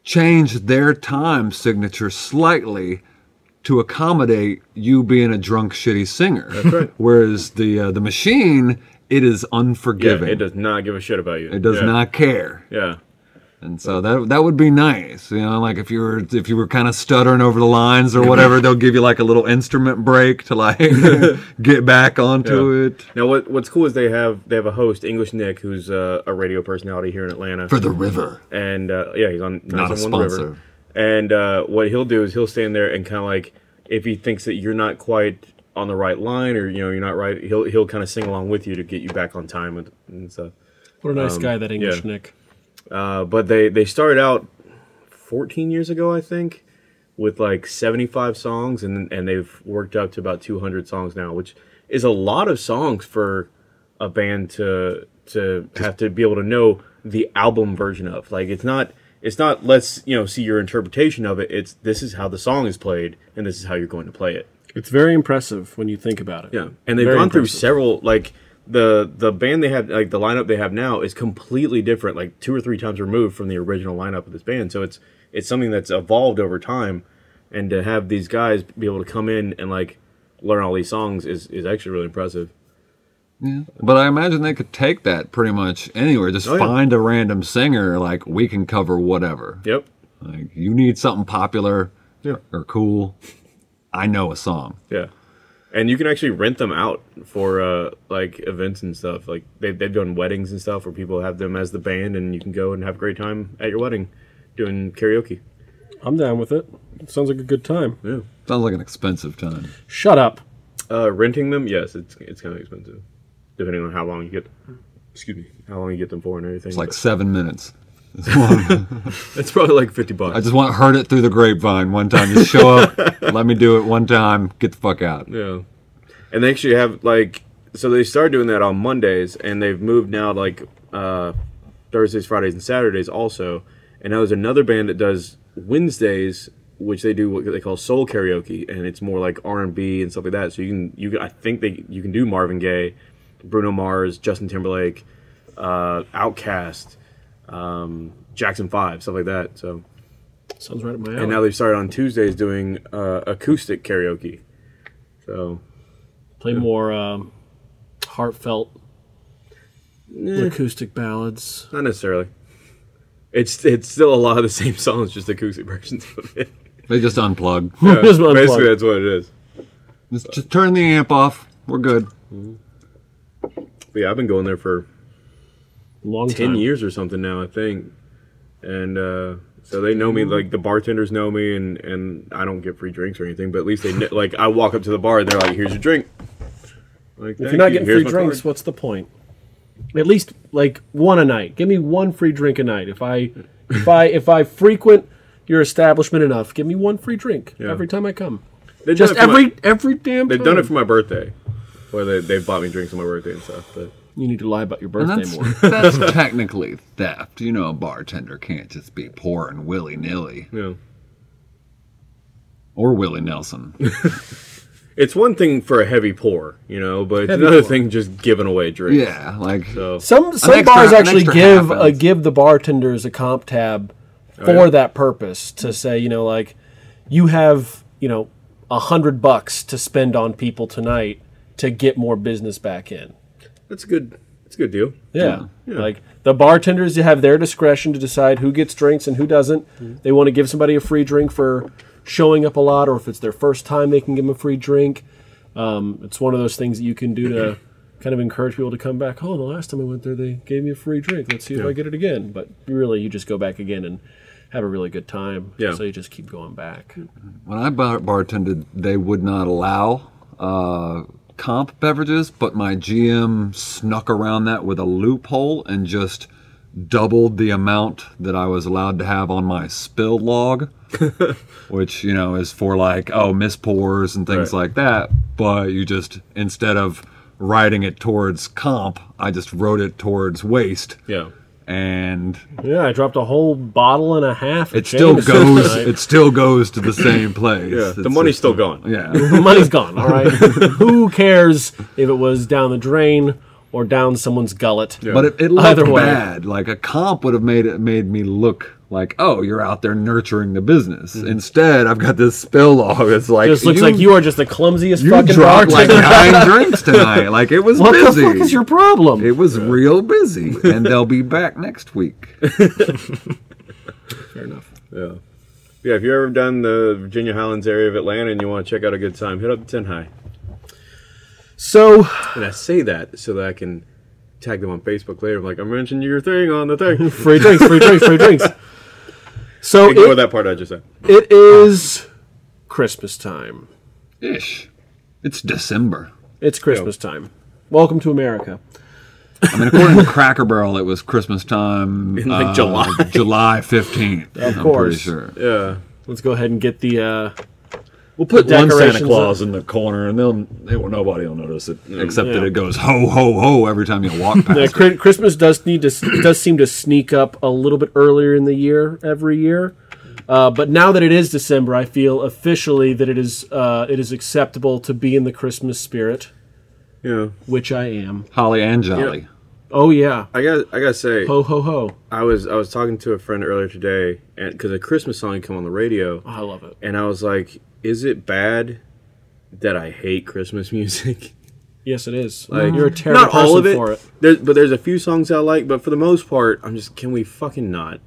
change their time signature slightly to accommodate you being a drunk, shitty singer. That's right. Whereas the uh, the machine, it is Yeah, unforgiving. it does not give a shit about you. It does Yeah. not care. Yeah. And so that that would be nice, you know, like if you were if you were kind of stuttering over the lines or whatever, they'll give you like a little instrument break to like get back onto Yeah. it Now, what what's cool is they have they have a host, English Nick, who's uh, a radio personality here in Atlanta, for the river. and uh, yeah, he's on Not a on River. sponsor. And uh, what he'll do is he'll stand there and kind of like if he thinks that you're not quite on the right line or you know you're not right, he'll he'll kind of sing along with you to get you back on time and, and stuff. What a nice guy that English Um, yeah. Nick. Uh, but they they started out 14 years ago, I think, with like 75 songs, and and they've worked up to about 200 songs now, which is a lot of songs for a band to to have to be able to know the album version of. Like it's not it's not let's you know see your interpretation of it. It's this is how the song is played, and this is how you're going to play it. It's very impressive when you think about it. Yeah, and they've Very gone through several like the the band they have like the lineup they have now is completely different, like two or three times removed from the original lineup of this band. So it's it's something that's evolved over time, and to have these guys be able to come in and like learn all these songs is is actually really impressive. Yeah. But I imagine they could take that pretty much anywhere. Just Oh, yeah. find a random singer, like we can cover whatever. Yep. Like you need something popular Yeah. or cool. I know a song. Yeah. And you can actually rent them out for uh, like events and stuff. Like they've, they've done weddings and stuff where people have them as the band, and you can go and have a great time at your wedding doing karaoke. I'm down with it. Sounds like a good time. Yeah. Sounds like an expensive time. Shut up. Uh, renting them, yes, it's it's kind of expensive, depending on how long you get. Excuse me, how long you get them for and everything. It's like but seven minutes. It's probably like fifty bucks. I just want heard it through the grapevine one time. Just show up, let me do it one time, get the fuck out. Yeah. And they actually have like so they started doing that on Mondays and they've moved now like uh Thursdays, Fridays and Saturdays also. And now there's another band that does Wednesdays which they do what they call soul karaoke and it's more like R&B and stuff like that. So you can you can, I think they you can do Marvin Gaye, Bruno Mars, Justin Timberlake, uh Outkast, um Jackson 5, stuff like that. So Sounds right up my alley. and now they've started on Tuesdays doing uh, acoustic karaoke. So Play more um, heartfelt acoustic ballads. Not necessarily. It's it's still a lot of the same songs, just acoustic versions of it. They just unplug. Yeah, Just unplug. basically, that's what it is. Just, just turn the amp off. We're good. But yeah, I've been going there for Long ten time. years or something now, I think. And uh, so they know me, like the bartenders know me, and and I don't get free drinks or anything. But at least they kn- like I walk up to the bar, and they're like, "Here's your drink." Like, If you're not getting free drinks, what's the point? At least like one a night. Give me one free drink a night. If I if I if I frequent your establishment enough, give me one free drink Yeah. every time I come. They've Just done it for every My, every damn. they've time. done it for my birthday, where they they've bought me drinks on my birthday and stuff. But You need to lie about your birthday that's, more. that's technically theft. You know, a bartender can't just be pouring willy nilly you know. or Willie Nelson. It's one thing for a heavy pour, you know, but it's Heavy another pour. thing just giving away drinks. yeah, like So Some some extra- bars an actually give half uh, give the bartenders a comp tab for Oh, yeah? that purpose to say you know like you have you know a hundred bucks to spend on people tonight to get more business back in. That's a good. That's a good deal. Yeah. Yeah. Like the bartenders have their discretion to decide who gets drinks and who doesn't. Mm-hmm. They want to give somebody a free drink for showing up a lot, or if it's their first time, they can give them a free drink. Um, it's one of those things that you can do to kind of encourage people to come back. Oh, the last time I went there, they gave me a free drink. Let's see if I get it again. But really, you just go back again and have a really good time. Yeah. So you just keep going back. when I bar- bartended, they would not allow uh, comp beverages, but my GM snuck around that with a loophole and just doubled the amount that I was allowed to have on my spill log, which you know is for like oh miss pours and things Right. like that. But you just instead of writing it towards comp, I just wrote it towards waste, Yeah. And Yeah, I dropped a whole bottle and a half. of it still goes. It still goes to the same place. Yeah. The It's money's just- still gone. Yeah. the money's gone. All right. Who cares if it was down the drain or down someone's gullet? Yeah. But it, it looked Either way. bad. Like a comp would have made it made me look like, oh, you're out there nurturing the business. Mm-hmm. Instead, I've got this spill log. It's like Just looks like you are just the clumsiest you fucking dropped like bartender. nine drinks tonight. Like it was what busy. the fuck is your problem? it was real busy, and they'll be back next week. Fair enough. Yeah. Yeah. If you've ever done the Virginia Highlands area of Atlanta and you want to check out a good time, hit up the Ten High. So And I say that so that I can tag them on Facebook later. I'm like, I mentioned your thing on the thing. free drinks, free drinks, free drinks. So Ignore it, that part I just said. it is Christmas time. Ish. It's December. It's Christmas time. Welcome to America. I mean, according to Cracker Barrel, it was Christmas time In, like, uh, July. July fifteenth. Of I'm course. pretty sure. Yeah. Let's go ahead and get the. Uh, We'll put one Santa decorations Claus in the corner, and they'll they will nobody will notice it except that it goes ho ho ho every time you walk past. uh, it. Christmas does need to does seem to sneak up a little bit earlier in the year every year. Uh, but now that it is December, I feel officially that it is uh, it is acceptable to be in the Christmas spirit, Yeah. which I am. Holly and Jolly. Oh yeah, I got. I gotta say, ho ho ho! I was I was talking to a friend earlier today, and because a Christmas song come on the radio, Oh, I love it. and I was like, "Is it bad that I hate Christmas music?" Yes, it is. Like, You're a terrible not all of person it. for it. There's, but there's a few songs I like, but for the most part, I'm just, can we fucking not?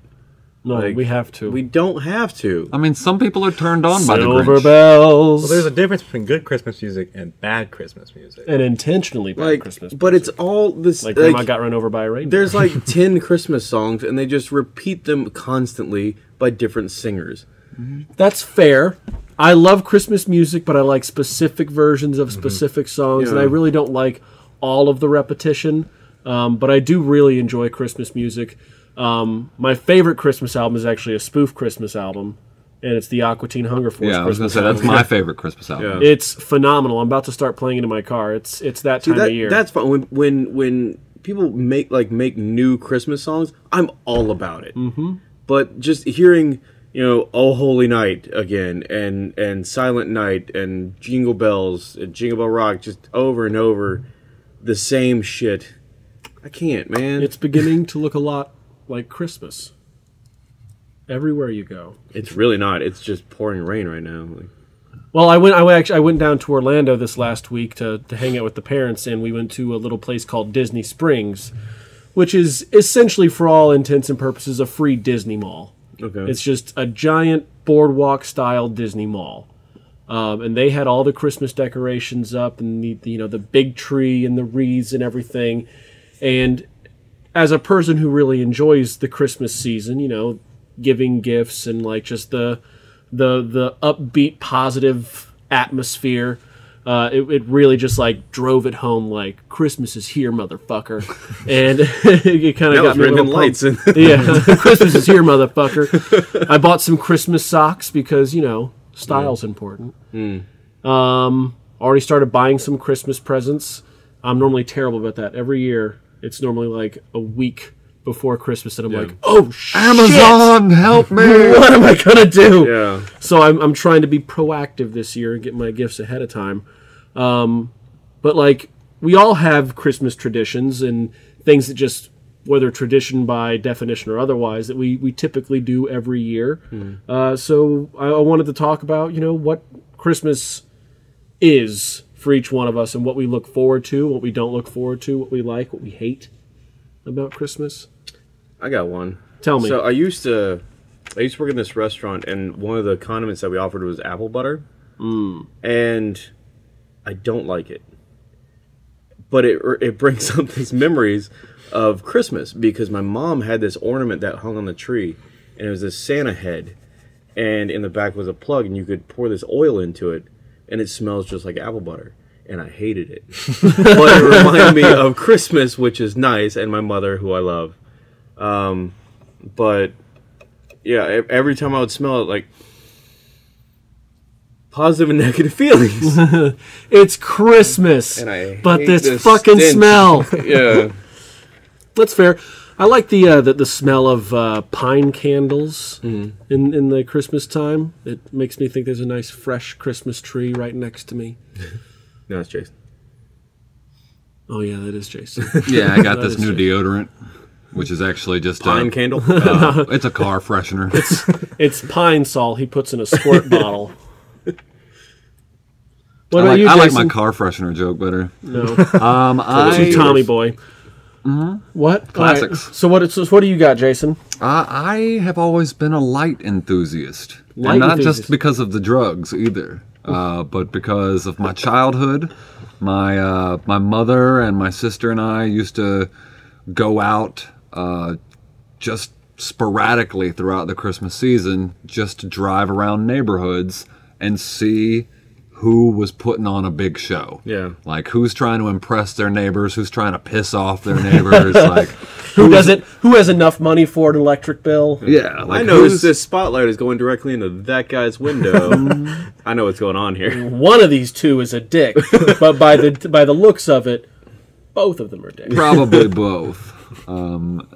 No, Like, we have to. We don't have to. I mean, some people are turned on by the Silver bells. Well, there's a difference between good Christmas music and bad Christmas music. and intentionally bad Like, Christmas. but it's all this. like Like, grandma got run over by a reindeer. there's like ten Christmas songs, and they just repeat them constantly by different singers. Mm-hmm. That's fair. I love Christmas music, but I like specific versions of specific songs, and I really don't like all of the repetition. Um, but I do really enjoy Christmas music. Um, my favorite Christmas album is actually a spoof Christmas album, and it's the Aqua Teen Hunger Force. Yeah, I was gonna Christmas say that's album. my favorite Christmas album. Yeah. It's phenomenal. I'm about to start playing it in my car. It's it's that time that, of year. That's fun. When when when people make like make new Christmas songs, I'm all about it. Mm-hmm. But just hearing you know "Oh Holy Night" again and and "Silent Night" and "Jingle Bells" and "Jingle Bell Rock" just over and over, the same shit. I can't, man. it's beginning to look a lot like Christmas. Everywhere you go. It's really not. It's just pouring rain right now. Like, Well, I went. I went actually. I went down to Orlando this last week to to hang out with the parents, and we went to a little place called Disney Springs, which is essentially, for all intents and purposes, a free Disney mall. Okay. It's just a giant boardwalk style Disney mall, um, and they had all the Christmas decorations up, and the you know the big tree and the wreaths and everything. And as a person who really enjoys the Christmas season, you know, giving gifts and like just the the the upbeat, positive atmosphere. Uh, it, it really just like drove it home like Christmas is here, motherfucker, and it kind of got me a lights. And Yeah, Christmas is here, motherfucker. I bought some Christmas socks because you know style's important. Um, already started buying some Christmas presents. I'm normally terrible about that. Every year, it's normally like a week before Christmas, and I'm like, oh shit, Amazon, help me! what am I gonna do? yeah. So I'm I'm trying to be proactive this year and get my gifts ahead of time. Um, but like we all have Christmas traditions and things that just whether tradition by definition or otherwise that we we typically do every year. Uh, so I, I wanted to talk about you know what Christmas is for each one of us and what we look forward to, what we don't look forward to, what we like, what we hate about Christmas. I got one. Tell me. So I used to, I used to work in this restaurant, and one of the condiments that we offered was apple butter, mm. and I don't like it. But it it brings up these memories of Christmas because my mom had this ornament that hung on the tree, and it was this Santa head, and in the back was a plug, and you could pour this oil into it, and it smells just like apple butter. And I hated it, but it reminded me of Christmas, which is nice, and my mother, who I love but yeah, every time I would smell it, like positive and negative feelings. It's Christmas, And I but this, this fucking stench. smell. yeah, That's fair. I like the uh, the, the smell of uh, pine candles Mm. in in the Christmas time. It makes me think there's a nice fresh Christmas tree right next to me. No, it's Jason. Oh yeah, that is Jason. Yeah, I got this new true. deodorant, which is actually just Pine a, candle. uh, it's a car freshener. it's pine sol he puts in a squirt bottle. What I about like, you, I like my car freshener joke better. no, Um, Too I, Tommy boy. What Classics. All right. So what? So what do you got, Jason? Uh, I have always been a light enthusiast, Light and not enthusiast. just because of the drugs either, uh, but because of my childhood. My uh, my mother and my sister and I used to go out uh, just sporadically throughout the Christmas season, just to drive around neighborhoods and see who was putting on a big show. Yeah. like who's trying to impress their neighbors, who's trying to piss off their neighbors, like Who does it? Who has enough money for an electric bill? yeah, like I know this spotlight is going directly into that guy's window. I know what's going on here. One of these two is a dick, but by the by the looks of it, both of them are dicks. probably both um,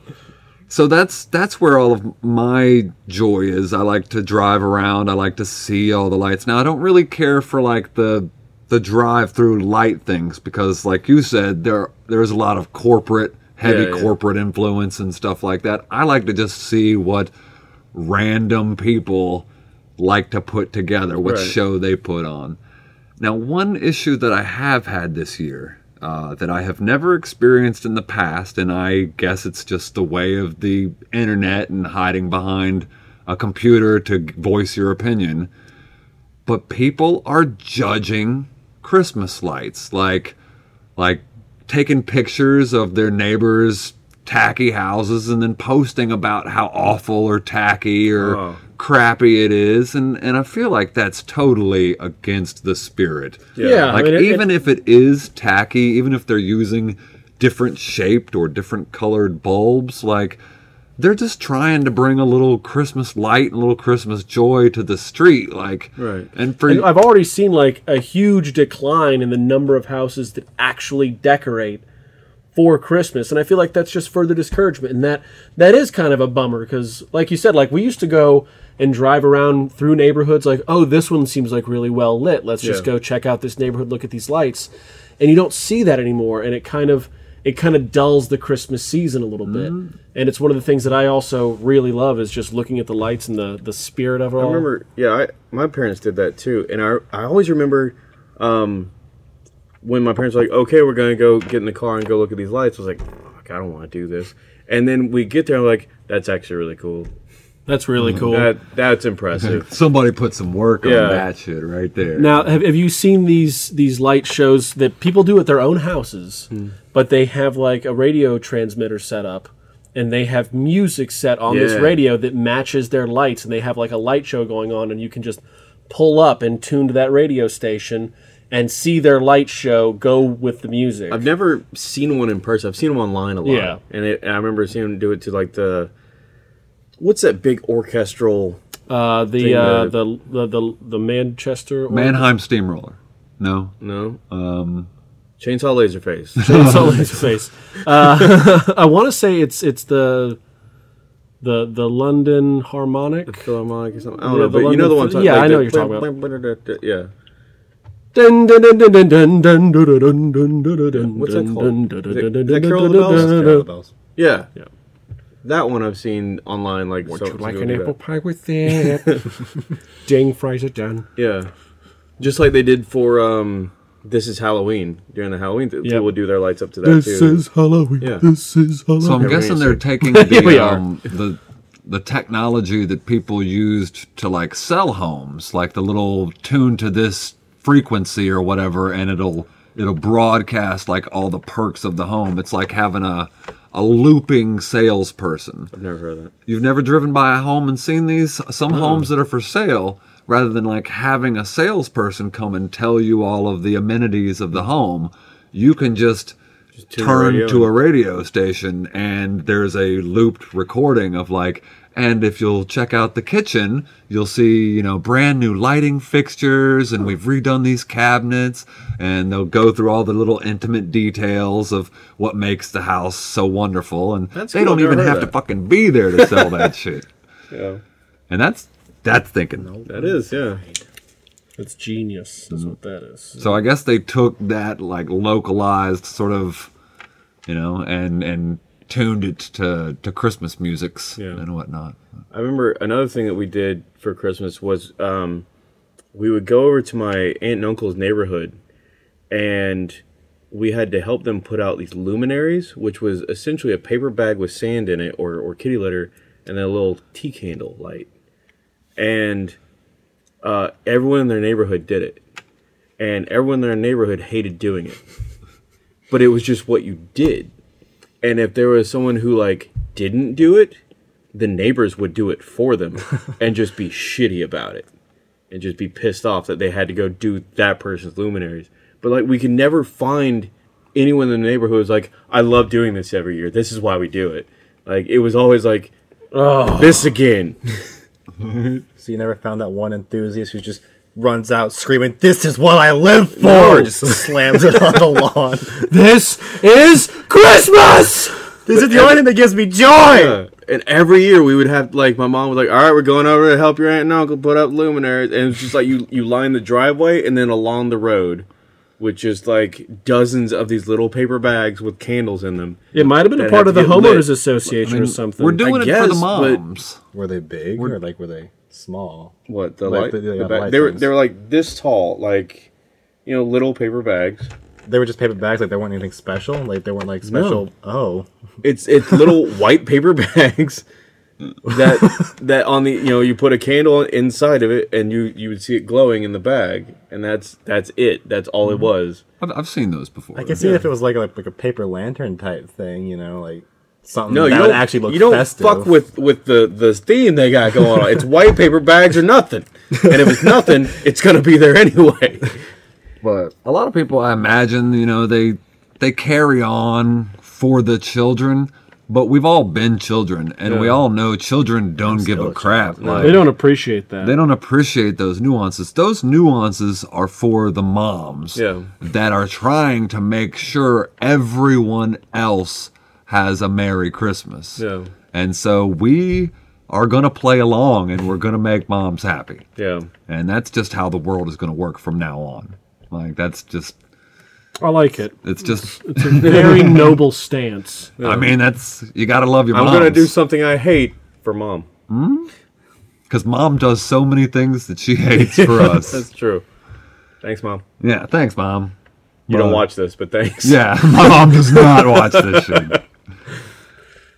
so that's that's where all of my joy is. I like to drive around. I like to see all the lights. Now i don't really care for like the the drive through light things because like you said there there's a lot of corporate heavy Yeah, yeah. corporate influence and stuff like that. I like to just see what random people like to put together what Right. show they put on. Now one issue that i have had this year uh, that I have never experienced in the past, and I guess it's just the way of the internet and hiding behind a computer to voice your opinion. But people are judging Christmas lights, like like taking pictures of their neighbors' tacky houses and then posting about how awful or tacky or Oh. Crappy it is and and I feel like that's totally against the spirit. Yeah, I Like mean, it- even if it is tacky, even if they're using different shaped or different colored bulbs, like they're just trying to bring a little Christmas light and a little Christmas joy to the street like Right. and for And I've already seen like a huge decline in the number of houses that actually decorate for Christmas, and I feel like that's just further discouragement, and that that is kind of a bummer because, like you said, like we used to go and drive around through neighborhoods, like oh, this one seems like really well lit. Let's just go check out this neighborhood, look at these lights, and you don't see that anymore, and it kind of it kind of dulls the Christmas season a little bit, and it's one of the things that I also really love is just looking at the lights and the the spirit of it all. I remember, yeah, I, my parents did that too, and I I always remember um, when my parents were like, "Okay, we're gonna go get in the car and go look at these lights." I was like, "Fuck, I don't want to do this." And then we get there, I'm like, "That's actually really cool. That's really mm. cool. That that's impressive." somebody put some work Yeah. on that shit right there. Now, have, have you seen these these light shows that people do at their own houses, hmm. but they have like a radio transmitter set up, and they have music set on this radio that matches their lights, and they have like a light show going on, and you can just pull up and tune to that radio station and see their light show go with the music. I've never seen one in person. I've seen them online a lot. Yeah. and, it, and I remember seeing them do it to like the what's that big orchestral? uh, the, thing uh, the the the the Manchester or- Mannheim Steamroller. No. No, um, Chainsaw Laserface. Chainsaw Laserface. Uh, I want to say it's it's the the the London Harmonic. Philharmonic or something. I don't Yeah, know, the but you know the London- one. yeah, like I know the- what you're talking about. Yeah. Dun, dun, dun, dun, dun, dun, dun, dun, dun, dun, dun, dun, dun, What's that called? dun, Is it- that Carol of the Bells? dun, dun, Carol dun. of bells. Yeah. Yeah. That one I've seen online. Like, Would so- you like an apple that. pie with it? Ding fries it done. Yeah. Just like they did for um, This is Halloween during the Halloween. th- Yep. People would do their lights up to that too. Is Halloween. Yeah. This is Halloween. So I'm Every guessing they're taking the, um, the the technology that people used to like sell homes, like the little tune to this frequency or whatever, and it'll it'll broadcast like all the perks of the home. It's like having a a looping salesperson. I've never heard of that. You've never driven by a home and seen these some uh-uh. homes that are for sale rather than like having a salesperson come and tell you all of the amenities of the home. You can just, the turn to a radio station and there's a looped recording of like and if you'll check out the kitchen, you'll see, you know, brand new lighting fixtures and we've redone these cabinets and they'll go through all the little intimate details of what makes the house so wonderful and That's they cool. don't even have to fucking be there to sell that shit. Yeah. And that's that's thinking. No, That is, yeah. It's genius. That's mm-hmm. what that is. So I guess they took that like localized sort of, you know, and and tuned it to to Christmas musics Yeah. and whatnot. I remember another thing that we did for Christmas was um, we would go over to my aunt and uncle's neighborhood, and we had to help them put out these luminaries, which was essentially a paper bag with sand in it or, or kitty litter, and then a little tea candle light. And uh, everyone in their neighborhood did it, and everyone in their neighborhood hated doing it, but it was just what you did. And if there was someone who like didn't do it, the neighbors would do it for them and just be shitty about it and just be pissed off that they had to go do that person's luminaries. But like we could never find anyone in the neighborhood who was like, I love doing this every year. This is why we do it. Like it was always like Oh, this again. So you never found that one enthusiast who's just runs out screaming, "This is what I live for!" No. Just slams it on the lawn. this is Christmas. This is the only thing that gives me joy. Yeah. And every year we would have like my mom was like, "All right, we're going over to help your aunt and uncle put up luminaries," and it's just like you you line the driveway and then along the road, with just like dozens of these little paper bags with candles in them. It might have been a part of the get lit. homeowners association or something. We're doing it for the guess, but- moms. Were they big or like were they small? What the Like light? the- the yeah, ba- light they were things. they were like this tall, like you know, little paper bags, they were just paper bags. Like there weren't anything special. Like they weren't like special. Oh, It's it's little white paper bags that that on the you know you put a candle inside of it and you you would see it glowing in the bag and that's that's it. That's all it mm-hmm. was. I've, I've seen those before. I can see if it was like a, like a paper lantern type thing. You know, like something No, that you would don't actually look You don't festive. fuck with with the the theme they got going on. It's white paper bags or nothing. And if it's nothing, it's gonna be there anyway. but a lot of people, I imagine, you know, they they carry on for the children. But we've all been children, and we all know children don't give a a crap. Like, They don't appreciate that. they don't appreciate those nuances. Those nuances are for the moms Yeah. that are trying to make sure everyone else has a Merry Christmas. Yeah. And so we are going to play along and we're going to make moms happy. Yeah. And that's just how the world is going to work from now on. Like, that's just, I like it. it's just, It's a very noble stance. I mean, that's, you got to love your mom. I'm gonna do something I hate for mom. Hmm? Because mom does so many things that she hates for us. That's true. Thanks, mom. yeah, thanks, mom. You don't watch this, but thanks. Yeah, my mom does not watch this shit.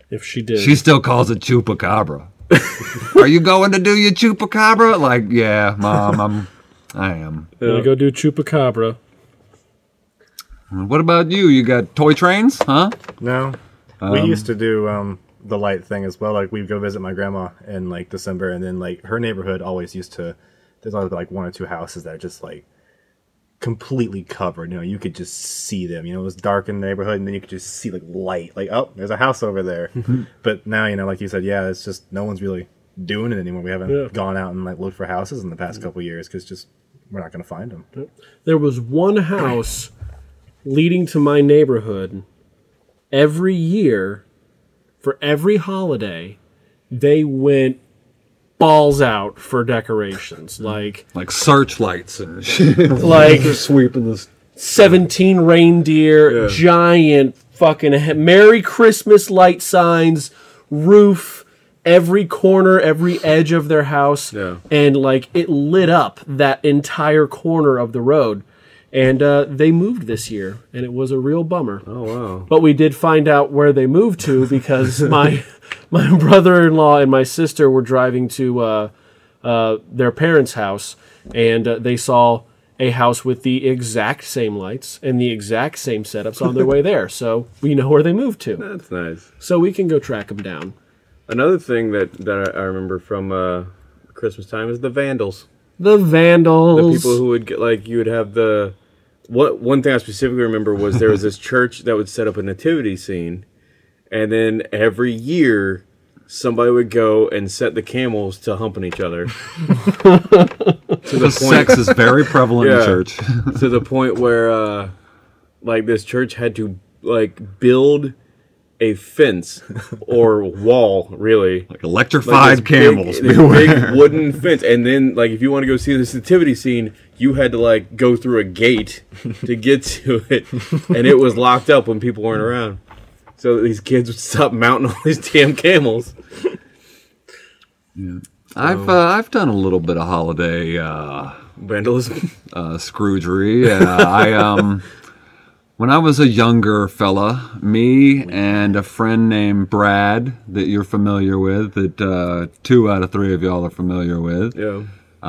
If she did, She still calls it chupacabra. Are you going to do your chupacabra? Like, yeah, mom, I'm, I am. gonna go do chupacabra. What about you? You got toy trains, huh? No, we used to do um, the light thing as well. Like we'd go visit my grandma in like December, and then like her neighborhood always used to. There's always like one or two houses that are just like completely covered. You know, you could just see them. You know, it was dark in the neighborhood, and then you could just see like light. Like, oh, there's a house over there. Mm-hmm. but now, you know, like you said, yeah, it's just no one's really doing it anymore. We haven't Yeah. gone out and like looked for houses in the past couple years because just we're not going to find them. There was one house leading to my neighborhood every year for every holiday they went balls out for decorations like Like searchlights and shit. like sweeping this. 17 reindeer Yeah. giant fucking he- merry christmas light signs roof every corner every edge of their house Yeah. and like it lit up that entire corner of the road and uh, they moved this year and it was a real bummer Oh wow. but we did find out where they moved to because my my brother-in-law and my sister were driving to uh, uh, their parents' house, and uh, they saw a house with the exact same lights and the exact same setups on their way there. So we know where they moved to. That's nice. So we can go track them down. Another thing that that I remember from uh, Christmas time is the vandals. The vandals. The people who would get like you would have the what one thing I specifically remember was there was this church that would set up a nativity scene, and then every year somebody would go and set the camels to humping each other. The sex is very prevalent in church. to the point where uh, like this church had to like build a fence or wall really. Like like electrified this camels. big, big wooden fence. And then like if you want to go see this nativity scene you had to like go through a gate to get to it. And it was locked up when people weren't around so that these kids would stop mounting all these damn camels Yeah. I've uh, I've done a little bit of holiday uh, vandalism uh, Scroogery. Uh, I um, when I was a younger fella, me and a friend named Brad that you're familiar with, that uh, two out of three of y'all are familiar with, yeah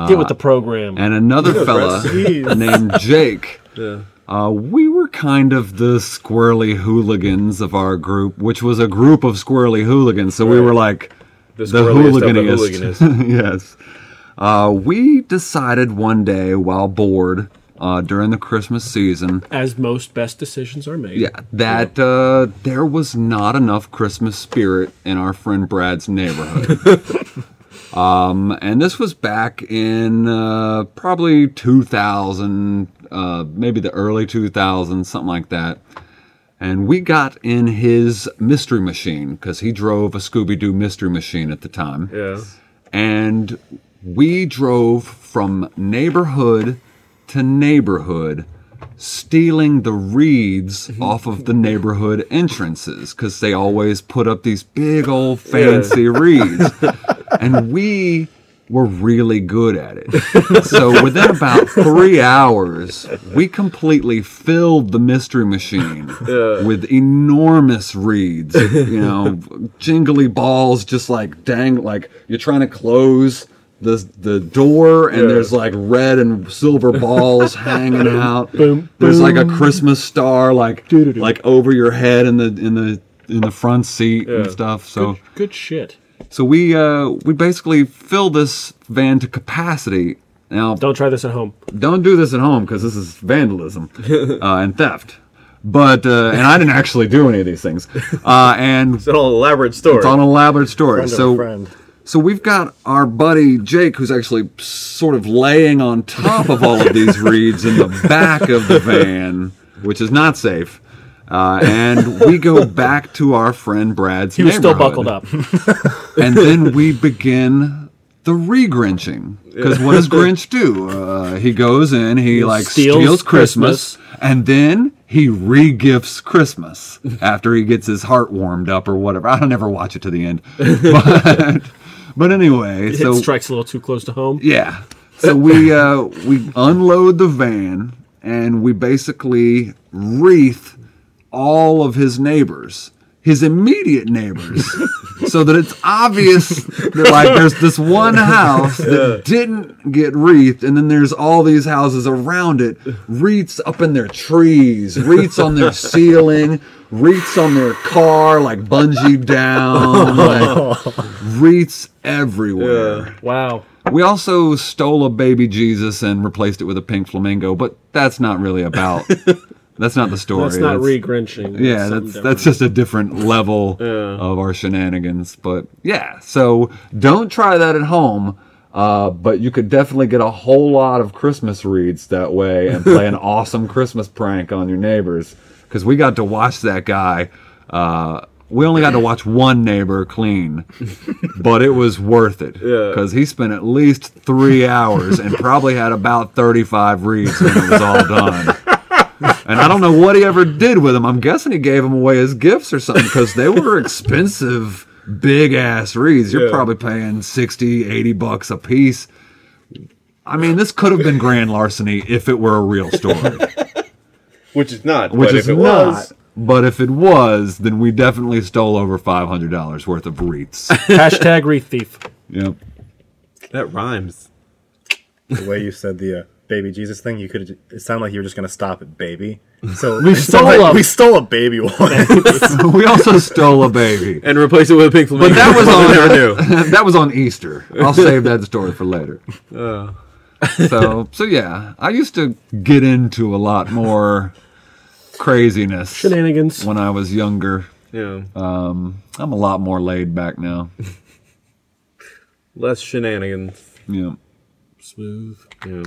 Get with the program. and another fella named Jake. yeah Uh, we were kind of the squirrely hooligans of our group, which was a group of squirrely hooligans. So we were like the, the squirreliest hooliganist. hooliganist. yes. Uh, we decided one day while bored uh, during the Christmas season, as most best decisions are made. yeah, that uh, there was not enough Christmas spirit in our friend Brad's neighborhood. um, and this was back in uh, probably 2000, uh, maybe the early 2000s, something like that. And we got in his mystery machine because he drove a Scooby Doo mystery machine at the time. Yeah and we drove from neighborhood to neighborhood stealing the reeds off of the neighborhood entrances because they always put up these big old fancy reeds. And we were really good at it. so within about three hours, we completely filled the mystery machine with enormous reeds. You know, jingly balls just like dang, like you're trying to close the the door and Yeah. there's like red and silver balls hanging out. Boom, There's like a. Christmas star like Doo-doo-doo. like over your head in the in the in the front seat and stuff. So Good, good shit. So we uh, we basically fill this van to capacity. Now, don't, try this at home. Don't do this at home because this is vandalism uh, and theft. But uh, and I didn't actually do any of these things. Uh, and It's an elaborate story. it's an elaborate story. Friend so so we've got our buddy Jake, who's actually sort of laying on top of all of these reeds in the back of the van, which is not safe. Uh, and we go back to our friend Brad's. He was still buckled up. and then we begin the re-grinching. Because what does Grinch do? Uh, he goes in, he like steals steals, Christmas, and then he re-gifts Christmas after he gets his heart warmed up or whatever. I don't ever watch it to the end, but but anyway, It so strikes a little too close to home. yeah. So we uh, we unload the van and we basically wreath all of his neighbors, his immediate neighbors, so that it's obvious that like there's this one house that didn't get wreathed, and then there's all these houses around it, wreaths up in their trees, wreaths on their ceiling, wreaths on their car, like bungee down, oh. like wreaths everywhere. Wow. We also stole a baby Jesus and replaced it with a pink flamingo, but that's not really about. That's not the story. That's not re-grinching. Yeah, something that's different. that's just a different level of our shenanigans. But yeah, so don't try that at home. Uh, but you could definitely get a whole lot of Christmas reads that way and play an awesome Christmas prank on your neighbors. Because we got to watch that guy. Uh, we only got to watch one neighbor clean, but it was worth it. Yeah. Because he spent at least three hours and probably had about 35 reads when it was all done. And I don't know what he ever did with them. I'm guessing he gave them away as gifts or something because they were expensive, big ass reeds. You're Yeah. probably paying 60, 80 bucks a piece. I mean, this could have been grand larceny if it were a real story, Which is not. which but is if it not. was, But if it was, then we definitely stole over $500 worth of wreaths. Hashtag wreath thief. yep. that rhymes. The way you said the uh, baby Jesus thing, you could. It sounded like you were just gonna stop at baby. So We stole like a- we stole a baby one. we also stole a baby. And replace it with a pink flamingo. But that was on never knew. that was on Easter. I'll save that story for later. Uh. so so yeah, I used to get into a lot more craziness Shenanigans. when I was younger. Yeah. Um, I'm a lot more laid back now. Less shenanigans. Yeah. Smooth. Yeah.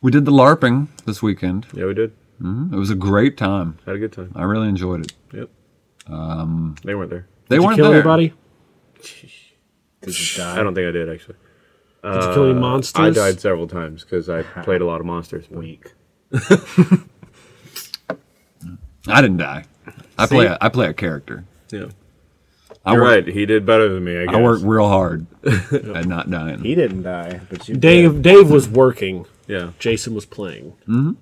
We did the LARPing this weekend. Yeah, we did. It was a great time. Had a good time. I really enjoyed it. Yep. Um, they weren't there. They Did you weren't kill there. anybody? Did you die? I don't think I did actually. Did you kill any monsters? I died several times because I played a lot of monsters. but- Weak. I didn't die. I play a, I play a character. Yeah. I You're work, right. He did better than me. I guess. I work real hard at not dying. He didn't die, but you. Dave. Dave was working. Yeah. Jason was playing. Mm-hmm.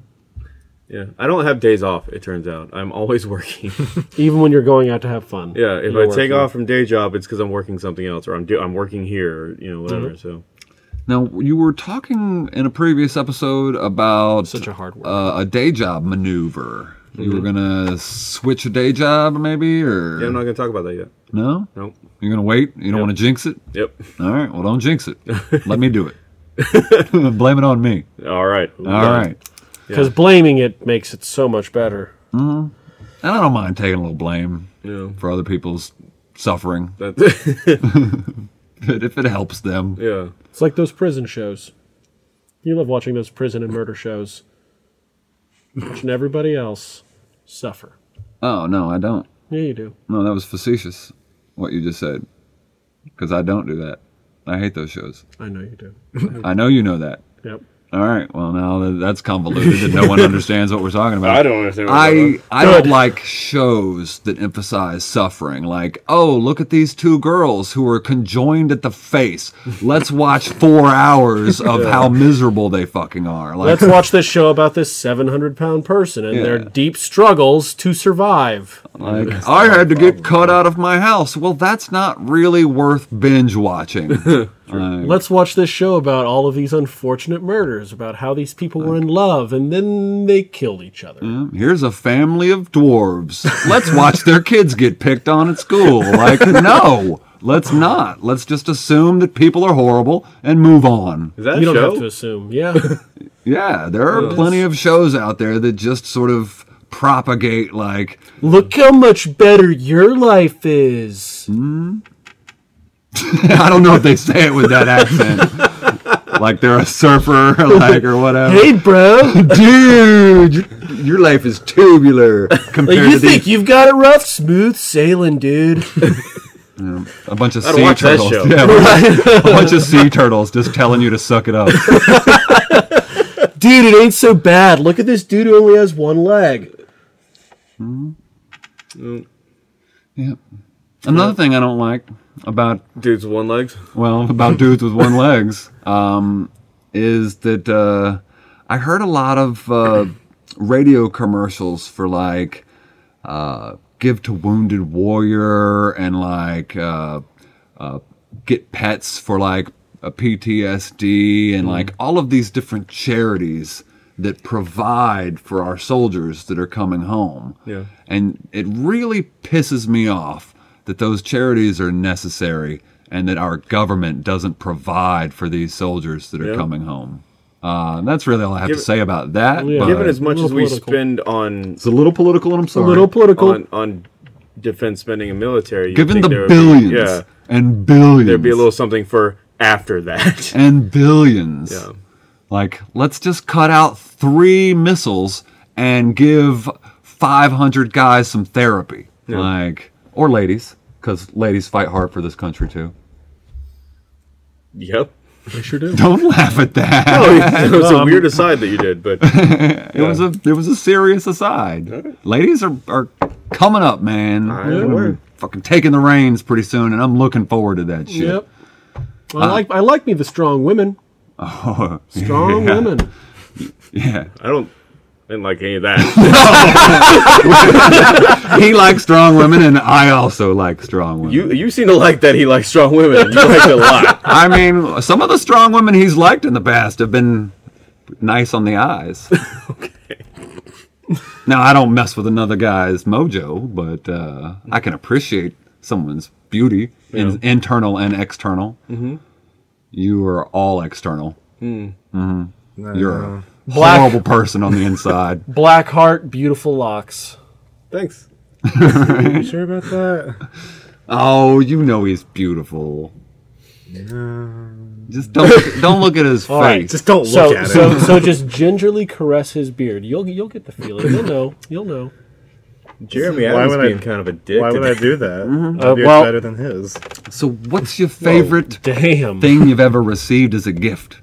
Yeah. I don't have days off. It turns out I'm always working. Even when you're going out to have fun. yeah. If you're I take off from day job, it's because I'm working something else, or I'm do- I'm working here, or, you know, whatever. Mm-hmm. So Now, you were talking in a previous episode about Such a hard word. uh, a day job maneuver. You were gonna switch a day job, maybe, or Mm-hmm. yeah, I'm not gonna talk about that yet. no? Nope. You're gonna wait. You don't Yep. want to jinx it. Yep. All right. Well, don't jinx it. Let me do it. Blame it on me. All right. All right. Because blaming it makes it so much better. Mm-hmm. And I don't mind taking a little blame Yeah. for other people's suffering That's, if it helps them. yeah. It's like those prison shows. You love watching those prison and murder shows. Watching everybody else suffer. Oh no, I don't. Yeah, you do. No, that was facetious. What you just said, because I don't do that. I hate those shows. I know you do. I know you know that. Yep. All right. Well, now that's convoluted and no one understands what we're talking about. I don't understand. I I don't like shows that emphasize suffering. Like, oh, look at these two girls who are conjoined at the face. Let's watch four hours of how miserable they fucking are. Like, Let's watch this show about this 700 pound person and their deep struggles to survive. like I had to get cut out of my house. Well, that's not really worth binge watching. Like, Let's watch this show about all of these unfortunate murders, about how these people were in love and then they killed each other. here's a family of dwarves. Let's watch their kids get picked on at school. Like, no, let's not. Let's just assume that people are horrible and move on. Is that a You don't show? have to assume. Yeah. Yeah, there are plenty of shows out there that just sort of propagate like Look how much better your life is. Hmm? I don't know if they say it with that accent. like they're a surfer like or whatever. Hey, bro. dude, your, your life is tubular compared Like, you to think these, you've got it rough? Smooth sailing, dude. a bunch of I'd sea turtles. Yeah, a bunch of sea turtles just telling you to suck it up. dude, it ain't so bad. Look at this dude who only has one leg. Hmm? Yeah. Another thing I don't like about Dudes with one legs. well about dudes with one legs um, is that uh, I heard a lot of uh, radio commercials for like uh, give to wounded warrior and like uh, uh, get pets for like a PTSD and like all of these different charities that provide for our soldiers that are coming home. Yeah. And it really pisses me off that those charities are necessary and that our government doesn't provide for these soldiers that are Yeah. coming home. Uh, that's really all I have Give- to say about that. Yeah. but Given as much as we political. spend on it's a little political, and I'm sorry, A little political. on on defense spending and military, Given think the billions be, yeah, and billions, there'd be a little something for after that. and billions. yeah. Like, let's just cut out three missiles and give 500 guys some therapy. Like, or ladies, because ladies fight hard for this country too. Yep. I sure do. Don't laugh at that. Oh, it was a weird aside that you did, but It was a it was a serious aside. Ladies are, are coming up, man. I'm They're gonna aware. be fucking taking the reins pretty soon, and I'm looking forward to that shit. Yep. I uh, like I like me the strong women. Oh, Strong yeah. women. Yeah, I don't. I didn't like any of that. he likes strong women, and I also like strong women. you you seem to like that he likes strong women. You like it a lot. I mean, some of the strong women he's liked in the past have been nice on the eyes. okay. Now I don't mess with another guy's mojo, but uh, I can appreciate someone's beauty, in, internal and external. Mm-hmm. You are all external. Mm-hmm. You're a Black- horrible person on the inside. Black heart, beautiful locks. Thanks. You sure about that? oh, you know he's beautiful. Just don't don't look at his All right, face. Just don't look So at so it. so just gingerly caress his beard. You'll you'll get the feeling. You'll know. You'll know. Jeremy Why Adams would I- being kind of a dick. Why would I do that? My Uh, beard's well- better than his. so, what's your favorite Damn. thing you've ever received as a gift?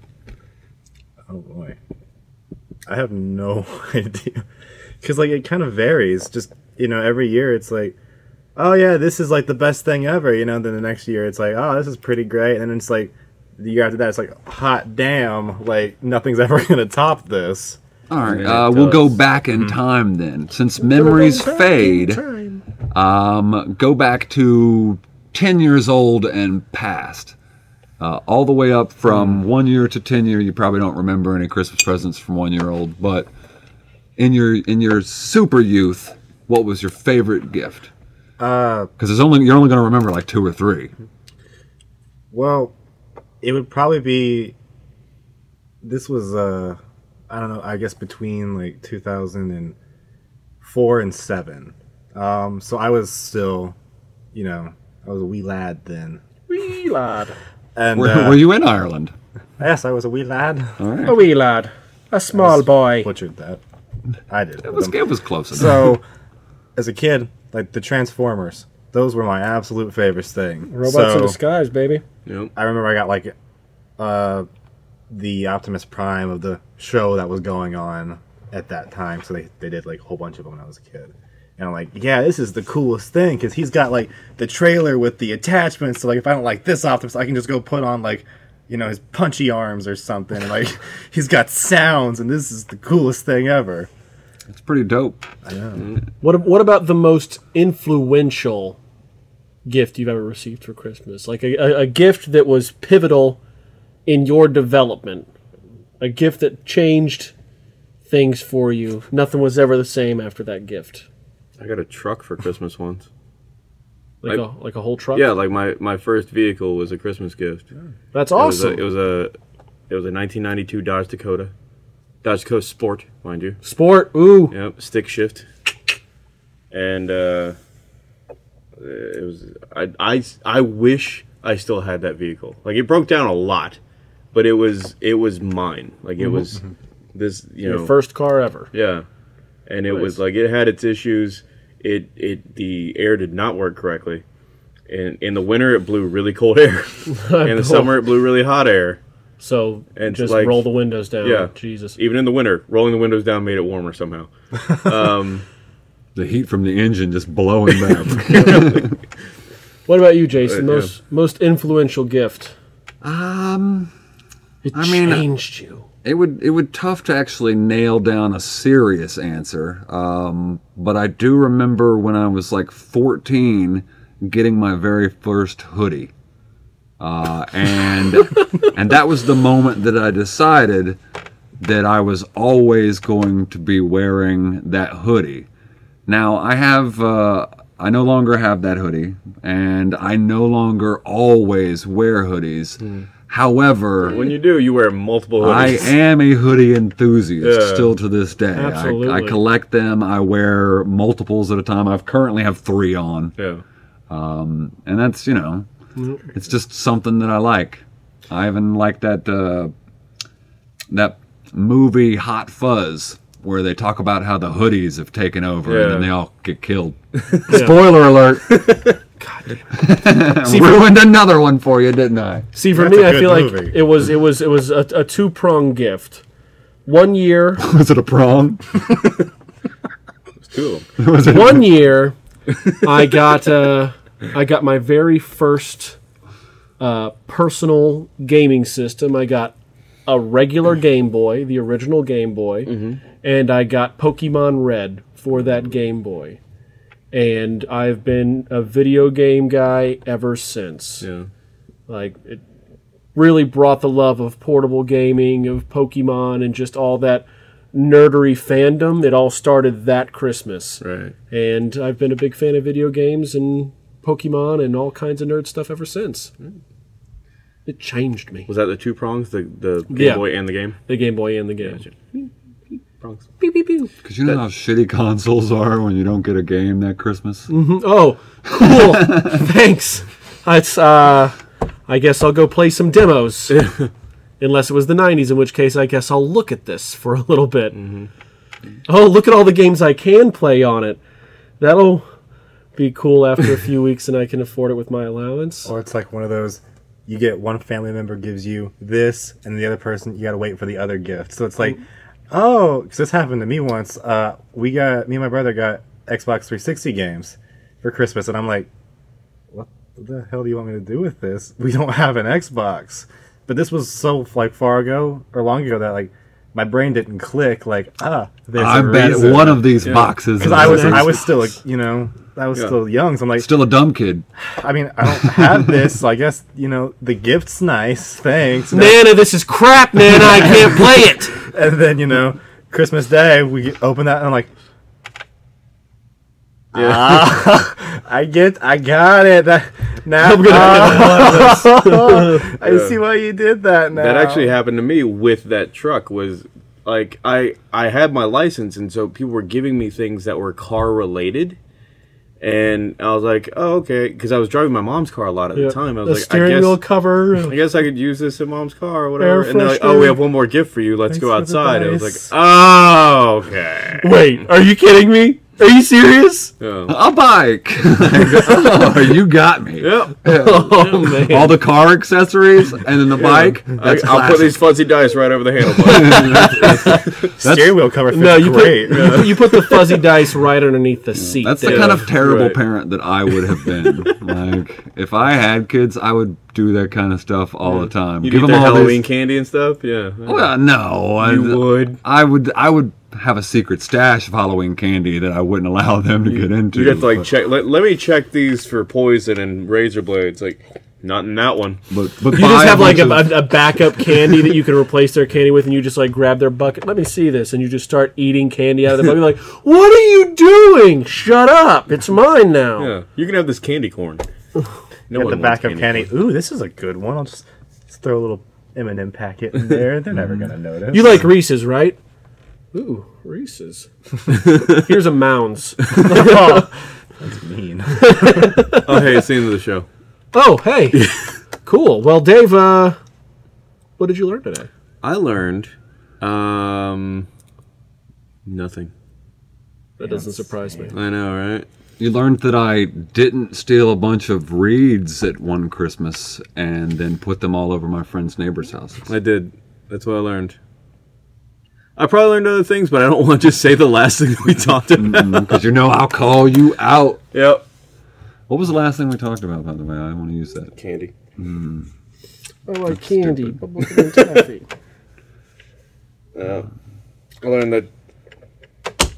Oh boy, I have no idea. Because like it kind of varies. Just you know, every year it's like, oh yeah, this is like the best thing ever. You know, then the next year it's like, oh, this is pretty great. And then it's like, the year after that it's like, hot damn, like nothing's ever gonna top this. All right, uh, we'll go back in time then. Since memories fade, um, go back to 10 years old and past. Uh, all the way up from one year to 10 year, you probably don't remember any Christmas presents from one year old, but in your in your super youth, what was your favorite gift? Uh, Because it's only you're only going to remember like two or three. well, it would probably be. This was uh, I don't know. I guess between like 2004 and seven. Um, so I was still, you know, I was a wee lad then. Wee lad. And Were, uh, were you in Ireland? yes, I was a wee lad. All right, A wee lad. A small boy. Butchered that. I did. it was it was close enough. So, as a kid, like the Transformers, those were my absolute favorite thing. Robots so, in disguise, baby. Yep. I remember I got like uh the Optimus Prime of the show that was going on at that time. So they they did like a whole bunch of them when I was a kid. And I'm like, yeah, this is the coolest thing because he's got like the trailer with the attachments. So like, if I don't like this Optimus, I can just go put on like, you know, his punchy arms or something. And like, he's got sounds, and this is the coolest thing ever. It's pretty dope. Mm. What What about the most influential gift you've ever received for Christmas? Like a, a, a gift that was pivotal in your development, a gift that changed things for you. Nothing was ever the same after that gift. I got a truck for Christmas once. Like Like- a like a whole truck. Yeah, like my, my first vehicle was a Christmas gift. that's It was, a, awesome. it was a it was a 1992 Dodge Dakota, Dodge Dakota Sport, mind you. Sport. Ooh. Yep, stick shift, and uh, it was I, I I wish I still had that vehicle. Like it broke down a lot, but it was it was mine. Like it was this you Your know first car ever. yeah, and it was like it had its issues. It it the air did not work correctly. In in the winter it blew really cold air. in the summer it blew really hot air. So And just like- roll the windows down. Yeah. Jesus. Even in the winter, rolling the windows down made it warmer somehow. The heat from the engine just blowing back. What about you, Jason? Uh, yeah. Most most influential gift. um, It I mean, changed you. It would it would tough to actually nail down a serious answer. Um, but I do remember when I was like 14 getting my very first hoodie. Uh, and and that was the moment that I decided that I was always going to be wearing that hoodie. Now I have uh, I no longer have that hoodie, and I no longer always wear hoodies. However, When you do, you wear multiple hoodies. I am a hoodie enthusiast Yeah. still to this day. I, I collect them. I wear multiples at a time. I've currently have three on, yeah. and that's you know, it's just something that I like. I even like that uh, that movie Hot Fuzz where they talk about how the hoodies have taken over and then they all get killed. Spoiler alert! See, for, Ruined another one for you, didn't I? see, for That's me, I feel movie. like it was it was it was a, a two prong gift. One year, Was it a prong? It's two of them. one year, I got uh, I got my very first uh, personal gaming system. I got a regular Game Boy, the original Game Boy, and I got Pokemon Red for that Game Boy. And I've been a video game guy ever since. Yeah. Like it really brought the love of portable gaming, of Pokemon, and just all that nerdery fandom. It all started that Christmas, Right. and I've been a big fan of video games and Pokemon and all kinds of nerd stuff ever since. It changed me. Was that the two prongs, the the Game Yeah. Boy and the game? The Game Boy and the game. Prongs. Because you know how shitty consoles are when you don't get a game that Christmas? Mm-hmm. Oh, cool! Thanks. It's uh, I guess I'll go play some demos. Unless it was the '90s, in which case I guess I'll look at this for a little bit. Mm-hmm. Oh, look at all the games I can play on it. That'll be cool after a few weeks, and I can afford it with my allowance. Or it's like one of those you get one family member gives you this, and the other person you got to wait for the other gift. So it's like, mm. Oh, because this happened to me once. Uh, we got me and my brother got Xbox 360 games for Christmas, and I'm like, what the hell do you want me to do with this? We don't have an Xbox. But this was so like far ago or long ago that like my brain didn't click. Like ah, there's I a bet reason. one of these boxes because I was a- I was still a, you know I was Yeah. still young, so I'm like still a dumb kid. I mean, I don't have this, so I guess you know the gift's nice. Thanks. Nana, this is crap, Nana. I can't play it. And then you know, Christmas Day, we open that, and I'm like, ah, I get, I got it. That now, I see why you did that. Now That actually happened to me with that truck. Was like I I had my license, and so people were giving me things that were car related. And I was like, oh, okay, because I was driving my mom's car a lot at Yeah. the time. I the was like, I steering wheel guess, cover. I guess I could use this in mom's car or whatever. And they're like, oh, we have one more gift for you. Let's Thanks go outside. I was like, oh, okay. Wait, are you kidding me? Are you serious? Yeah. A bike. oh, you got me. Yep. Oh. All the car accessories and then the bike. I, That's I'll put these fuzzy dice right over the handlebar. Steering wheel cover no, you great. put, you put you put the fuzzy dice right underneath the seat. That's the there. kind of terrible right. parent that I would have been. like, if I had kids, I would do that kind of stuff all the time. you Give them their all Halloween these. candy and stuff. Yeah. Oh, well, no, You I, would. I would. I would have a secret stash of Halloween candy that I wouldn't allow them to get into. You have to like but, check. Let, let me check these for poison and razor blades. Like, not in that one. but, but You just have like a, bunch of- a, a backup candy that you can replace their candy with, and you just like grab their bucket. Let me see this, and you just start eating candy out of the bucket. Like, what are you doing? Shut up! It's mine now. Yeah, you can have this candy corn. No Got the backup candy. Ooh, this is a good one. I'll just, just throw a little M&M packet in there. They're never gonna notice. You like Reese's, right? Ooh, Reese's. Here's a Mounds. that's mean. Oh, hey, it's the end of the show. Oh, hey, cool. Well, Dave, uh, what did you learn today? I learned, um, nothing. That doesn't surprise me. I know, right? You learned that I didn't steal a bunch of reeds at one Christmas and then put them all over my friends' neighbors' houses. I did. That's what I learned. I probably learned other things, but I don't want to just say the last thing that we mm-hmm. talked about. Mm-hmm. Because you know I'll call you out. yep. What was the last thing we talked about, by the way? I want to use that. Candy. Mm-hmm. I like candy, bubblegum and taffy. Yeah. I learned that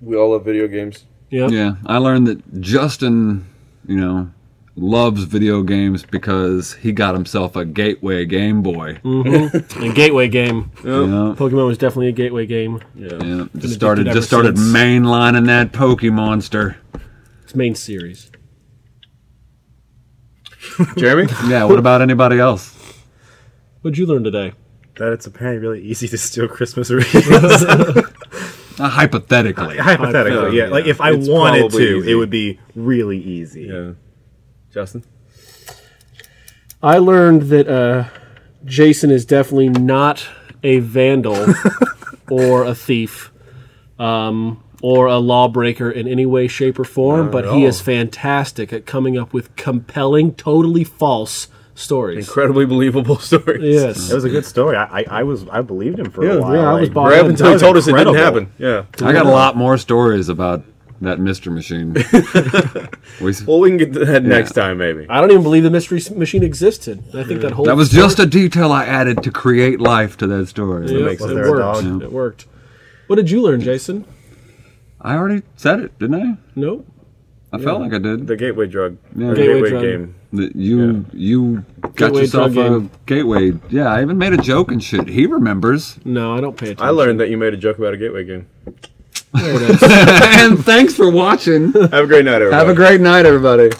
we all love video games. Yeah. Yeah, I learned that Justin, you know, loves video games because he got himself a Gateway Game Boy. Mm-hmm. And gateway game. You know? Pokemon was definitely a gateway game. Yeah. Yeah, just started just started since. mainlining that Pokemonster. It's main series. Jeremy? Yeah, what about anybody else? What'd you learn today? that it's apparently really easy to steal Christmas wreaths. Uh, hypothetically. Hypothetically, yeah. yeah. Like if I It's wanted to, easy. it would be really easy. yeah. Justin? I learned that uh, Jason is definitely not a vandal or a thief um, or a lawbreaker in any way, shape, or form, but he all. is fantastic at coming up with compelling, totally false stories. Incredibly believable stories. Yes. It was a good story. I, I, I was I believed him for Yeah, a while. yeah, I was like, bought Right up in. until That he was told us it didn't happen. Yeah. I got a lot more stories about that Mr. Machine. we, Well, we can get to that next time, maybe. I don't even believe the mystery machine existed. I think that whole that was just a detail I added to create life to that story. Yep, makes it sense. Was there a worked. dog? It worked. What did you learn, Jason? I already said it, didn't I? No. I felt like I did. The gateway drug. Yeah. Or Gateway gateway, drug. game. That you you got yourself a game. gateway. Yeah, I even made a joke and shit. He remembers. No, I don't pay attention. I learned that you made a joke about a gateway game. and thanks for watching. Have a great night, everybody. Have a great night, everybody.